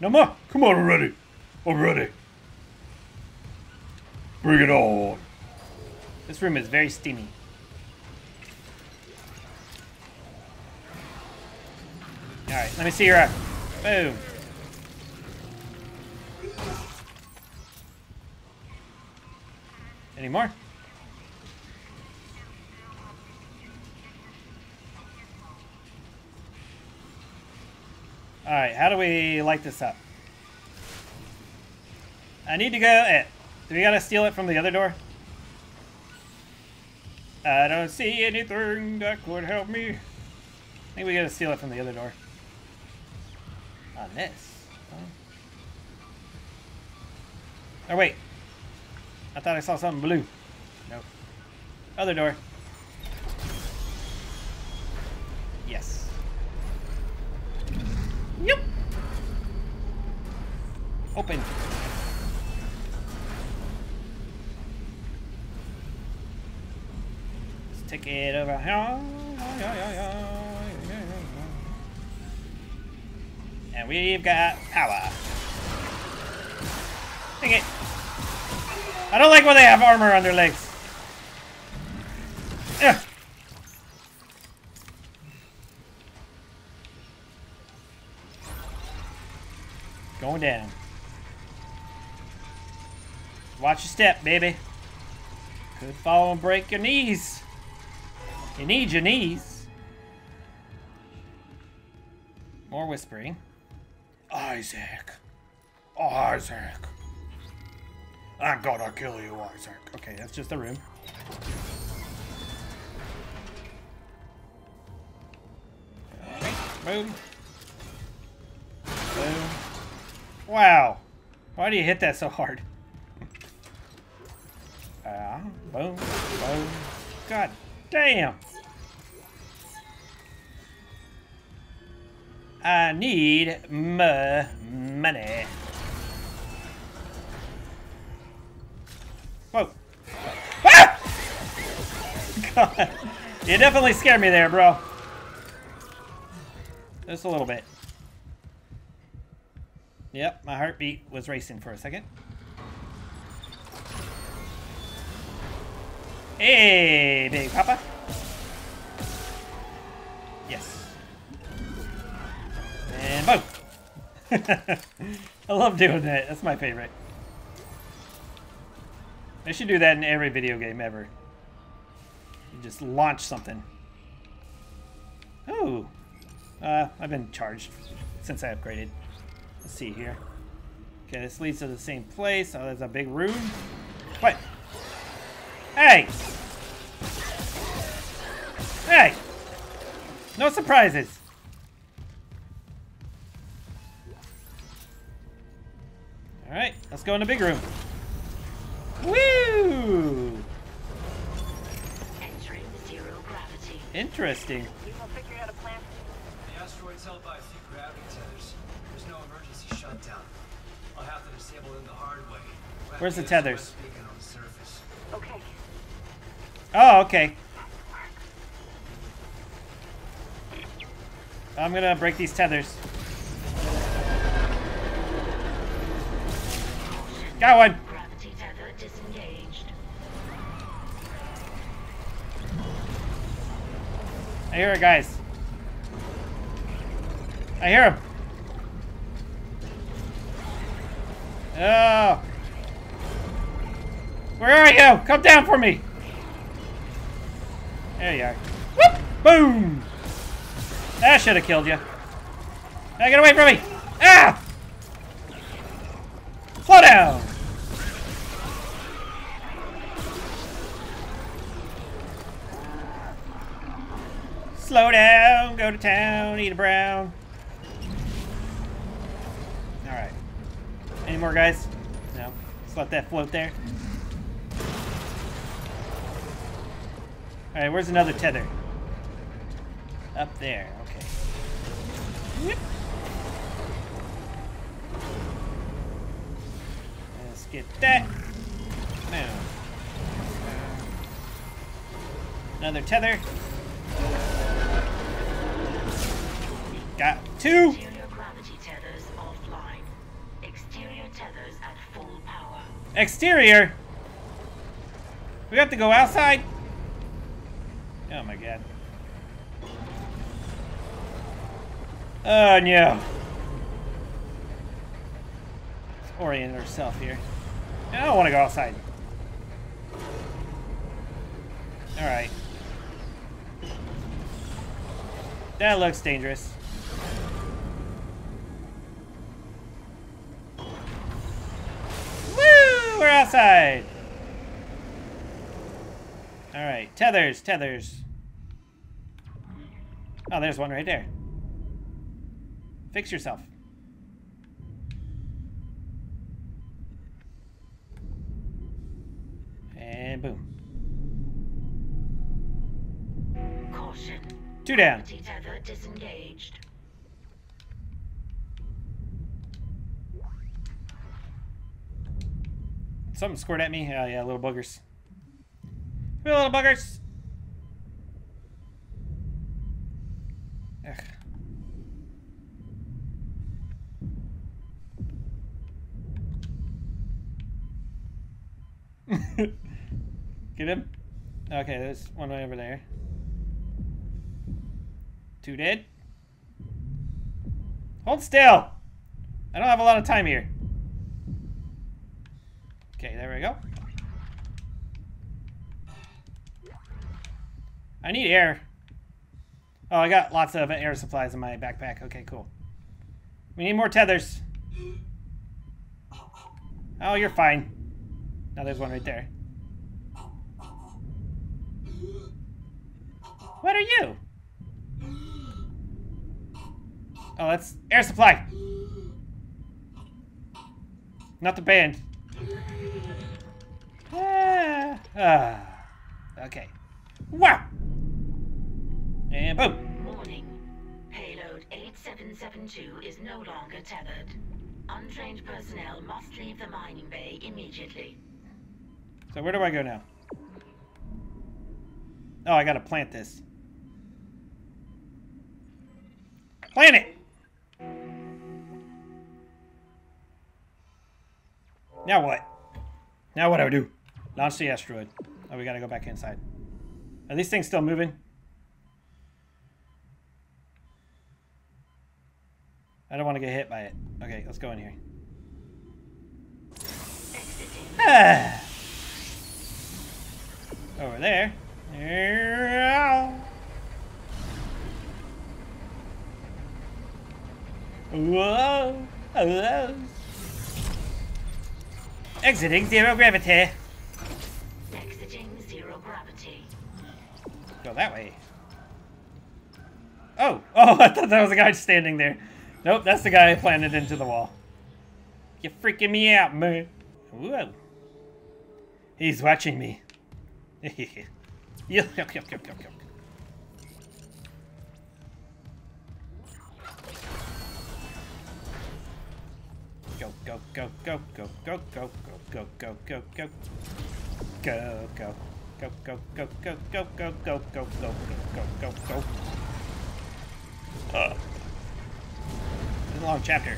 No more? Come on already. I'm ready. Bring it on. This room is very steamy. Alright, let me see your eye. Boom. Any more? Alright, how do we light this up? I need to go... Eh, do we gotta steal it from the other door? I don't see anything that could help me. I think we gotta steal it from the other door. On this. Oh. oh wait. I thought I saw something blue. Nope. Other door. Yes. Yep. Open. Let's take it over here. And we've got power. Dang it. I don't like when they have armor on their legs. Ugh. Going down. Watch your step, baby. Could fall and break your knees. You need your knees. More whispering. Isaac. Isaac. I'm gonna kill you, Isaac. Okay, that's just a room. Boom. Wow. Why do you hit that so hard? Uh, boom. Boom. God damn. I need more money. Whoa. Ah! God. You definitely scared me there, bro. Just a little bit. Yep, my heartbeat was racing for a second. Hey, Big Papa. Yes. And boom. I love doing that. That's my favorite. I should do that in every video game ever. You just launch something. Oh. Uh, I've been charged since I upgraded. Let's see here. Okay, this leads to the same place. Oh, there's a big room. What? Hey! Hey! No surprises. Alright, let's go in the big room. Woo! Entering zero gravity. Interesting. Where's the tethers? SOS beacon on the surface. Okay. Oh, okay. I'm gonna break these tethers. Got one. Gravity tether disengaged. I hear it, guys. I hear him. Oh. Where are you? Come down for me. There you are. Whoop! Boom! That should have killed you. Now get away from me! Ah! Slow down! Slow down, go to town, eat a brown. Alright. Any more guys? No. Just let that float there. Alright, where's another tether? Up there, okay. Yep. Let's get that. Now. Uh, another tether. Got two. Exterior gravity tethers offline. Exterior tethers at full power. Exterior. We have to go outside. Oh no. Let's orient ourselves here. I don't want to go outside. Alright. That looks dangerous. Woo! We're outside! Alright, tethers, tethers. Oh, there's one right there. Fix yourself. And boom. Caution. Two down. Tether disengaged. Something squirt at me. Oh yeah, little boogers. Hey, little buggers. Ugh. Get him. Okay, there's one way over there. Two dead. Hold still. I don't have a lot of time here. Okay, there we go. I need air. Oh, I got lots of air supplies in my backpack. Okay, cool. We need more tethers. Oh, you're fine. Now there's one right there. What are you? Oh, that's air supply. Not the band. Ah, ah. Okay. Wow. And boom. Warning. Payload 8772 is no longer tethered. Untrained personnel must leave the mining bay immediately. So where do I go now? Oh, I gotta plant this. Plant it! Now what? Now what do I do? Launch the asteroid. Oh, we gotta go back inside. Are these things still moving? I don't want to get hit by it. Okay, let's go in here. Ah. Over there. Whoa. Hello. Exiting zero gravity. Exiting zero gravity. Go that way. Oh, oh, I thought that was a guy standing there. Nope, that's the guy I planted into the wall. You're freaking me out, man. Whoa. He's watching me. Yuck, yuck, yuck, yuck, yuck, yuck. Go, go, go, go, go, go, go, go, go, go, go, go. Go, go. Go, go, go, go, go, go, go, go, go, go, go, go, go. Uh. It's a long chapter.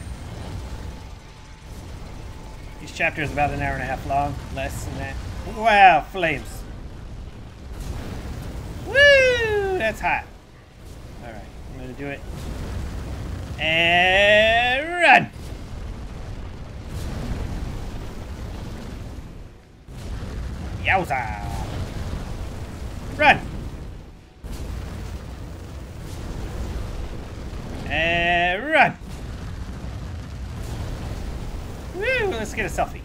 Each chapter is about an hour and a half long, less than that. Wow, flames. Woo! That's hot. Alright, I'm gonna do it. And run! Yowza! Run! And run! Woo! Let's get a selfie.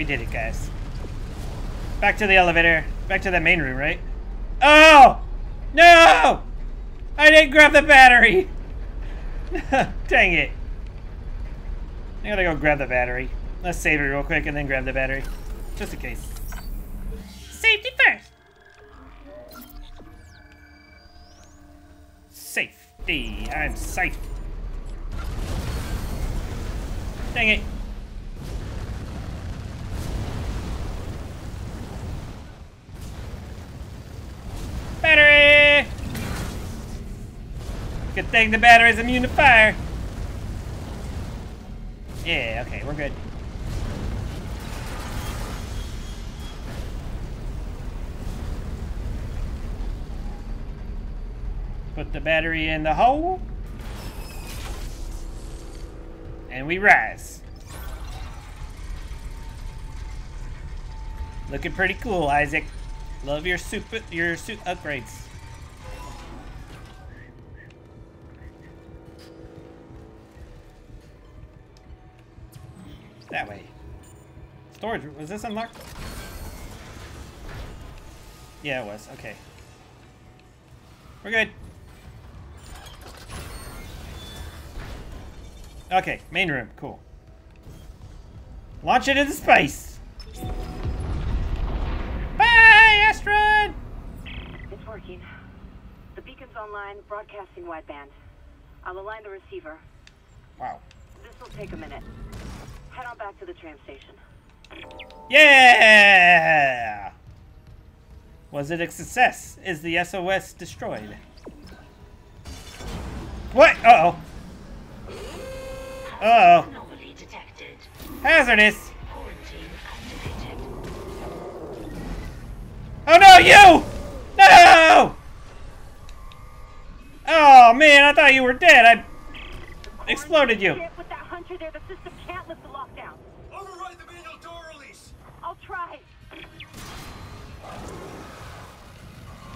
We did it, guys. Back to the elevator. Back to the main room, right? Oh! No! I didn't grab the battery! Dang it. I gotta go grab the battery. Let's save it real quick and then grab the battery. Just in case. Safety first! Safety. I'm safe. Dang it. Thing the battery's immune to fire. Yeah, okay, we're good. Put the battery in the hole. And we rise. Looking pretty cool, Isaac. Love your suit your suit upgrades. Storage, was this unlocked? Yeah, it was. Okay. We're good. Okay, main room. Cool. Launch it into space! Bye, asteroid! It's working. The beacon's online, broadcasting wideband. I'll align the receiver. Wow. This will take a minute. Head on back to the tram station. Yeah! Was it a success? Is the SOS destroyed? What? Uh-oh. Uh-oh. Hazardous! Oh no, you! No! Oh man, I thought you were dead. I exploded you.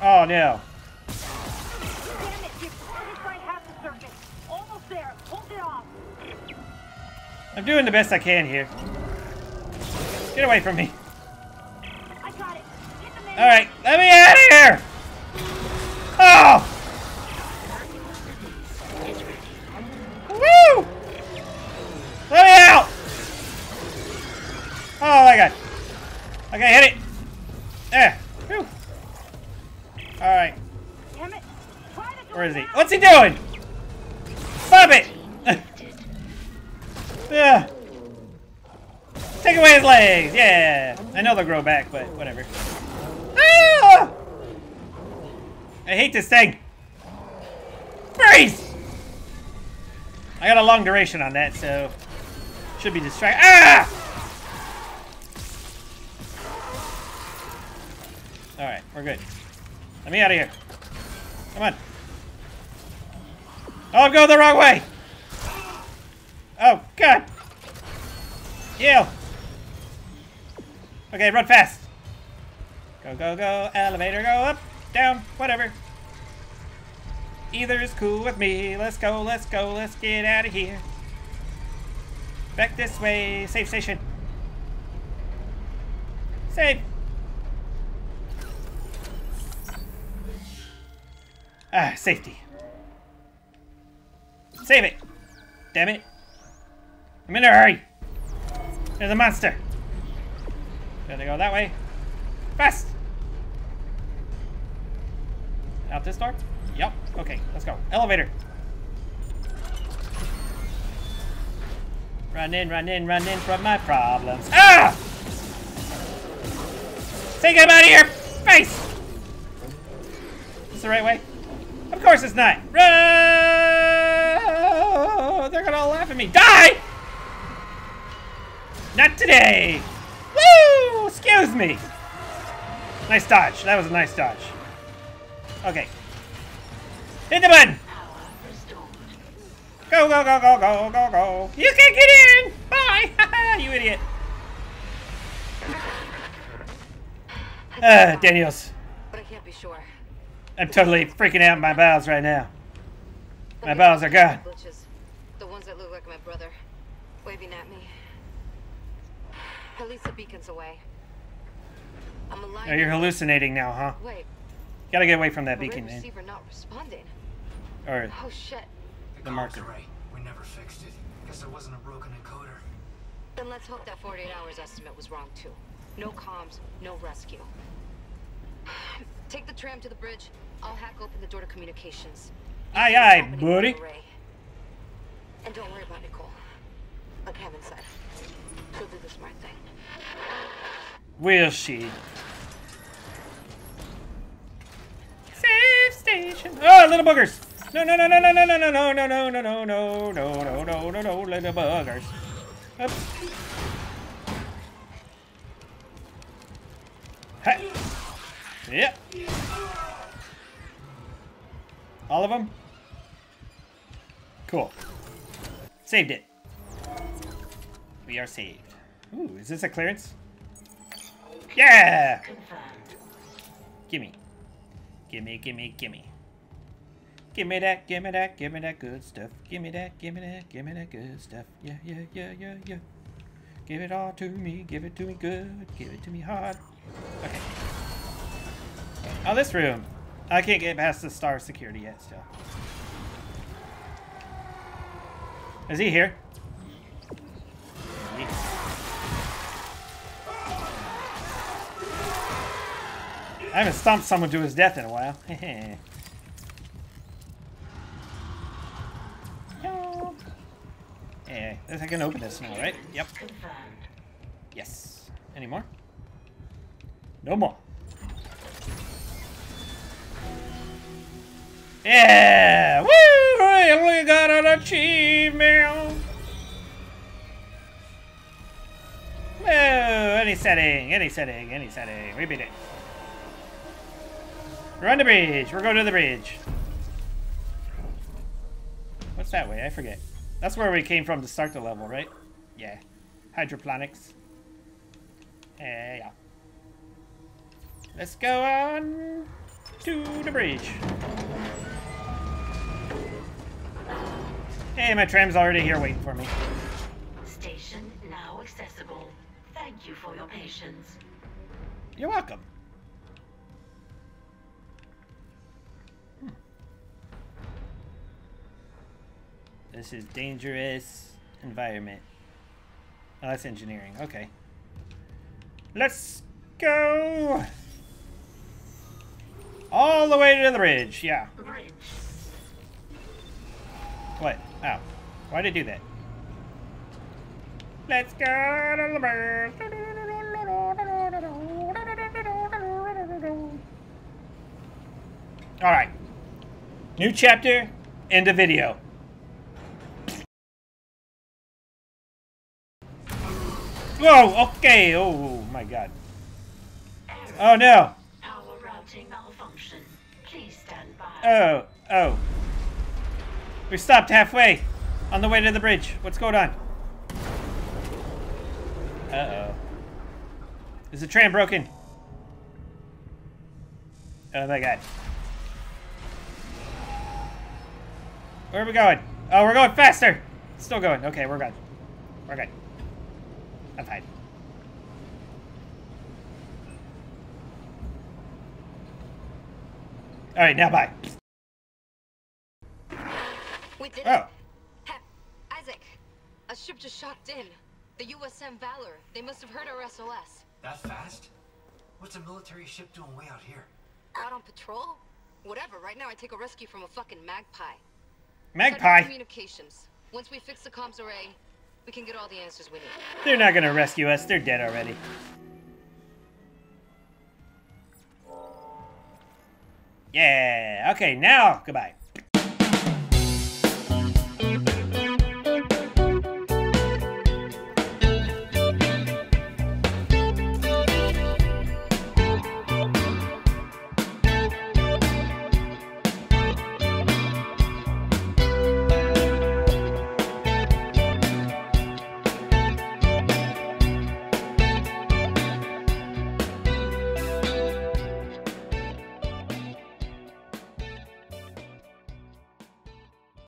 Oh, it off. I'm doing the best I can here. Get away from me. I got it. Hit the main Alright, let me out of here! Oh! Woo! Let me out! Oh my god. Okay, hit it. There. Alright, Damn it. Try the door where is he? What's he doing? Stop it! yeah. Take away his legs! Yeah! I know they'll grow back, but whatever. Ah! I hate this thing! Freeze! I got a long duration on that, so should be distract. Ah! All right, we're good. Let me out of here. Come on. Oh, I'm going the wrong way. Oh God. Ew. Okay, run fast. Go, go, go. Elevator, go up, down, whatever. Either is cool with me. Let's go, let's go, let's get out of here. Back this way. Safe station. Safe. Ah, safety. Save it. Damn it. I'm in a hurry. There's a monster. Gotta go that way. Fast. Out this door? Yep. Okay, let's go. Elevator. Run in, run in, run in from my problems. Ah! Take him out of your face! Is this the right way? Of course it's not. Run! They're gonna all laugh at me. Die! Not today! Woo! Excuse me! Nice dodge. That was a nice dodge. Okay. Hit the button! Go, go, go, go, go, go, go. You can't get in! Bye! you idiot. Uh, Daniels. But I can't be sure. I'm totally freaking out my bowels right now. My bowels are gone. Glitches. The ones that look like my brother. Waving at me. At least the beacon's away. I'm alive. Oh, you're hallucinating now, huh? Wait. Gotta get away from that beacon, man. receiver not responding. Or Oh shit. the marker. Right. We never fixed it. Guess there wasn't a broken encoder. Then let's hope that 48 hours estimate was wrong too. No comms, no rescue. Take the tram to the bridge. I'll hack open the door to communications. Aye, aye, buddy. And don't worry about Nicole. Like Kevin said, she'll do the smart thing. Will she? Safe station. Oh, little boogers. No, no, no, no, no, no, no, no, no, no, no, no, no, no, no, no, no, no, no, little buggers. Oops. Hey. Yep. All of them? Cool. Saved it. We are saved. Ooh, is this a clearance? Yeah! Gimme. Gimme, gimme, gimme. Gimme that, gimme that, gimme that good stuff. Gimme that, gimme that, gimme that good stuff. Yeah, yeah, yeah, yeah, yeah. Give it all to me, give it to me good, give it to me hard. Okay. Oh, this room. I can't get past the star security yet, still. Is he here? I haven't stomped someone to his death in a while. yeah, I can open this now, right? Yep. Yes. Any more? No more. Yeah! Woo! We got an achievement! Woo! Any setting, any setting, any setting. We beat it. We're on the bridge. We're going to the bridge. What's that way? I forget. That's where we came from to start the level, right? Yeah. Hydroponics. Eh, yeah. Let's go on to the bridge. Hey, my tram's already here waiting for me. Station now accessible. Thank you for your patience. You're welcome. Hmm. This is dangerous environment. Oh, that's engineering. Okay. Let's go! All the way to the bridge. Yeah. Bridge. What? Oh. Why'd I do that? Let's go to the bridge. Alright. New chapter, end of video. Whoa, okay. Oh my god. Oh no. Power routing malfunction. Please stand by. Oh, oh. We stopped halfway on the way to the bridge. What's going on? Uh-oh. Is the tram broken? Oh my god. Where are we going? Oh, we're going faster! Still going. Okay, we're good. We're good. I'm fine. Alright, now bye. We did Oh. it. Ha Isaac, a ship just shocked in. The USM Valor. They must have heard our SOS. That fast? What's a military ship doing way out here? Out on patrol? Whatever. Right now, I take a rescue from a fucking magpie. Magpie. Communications. Once we fix the comms array, we can get all the answers we need. They're not gonna rescue us. They're dead already. Yeah. Okay, now, goodbye.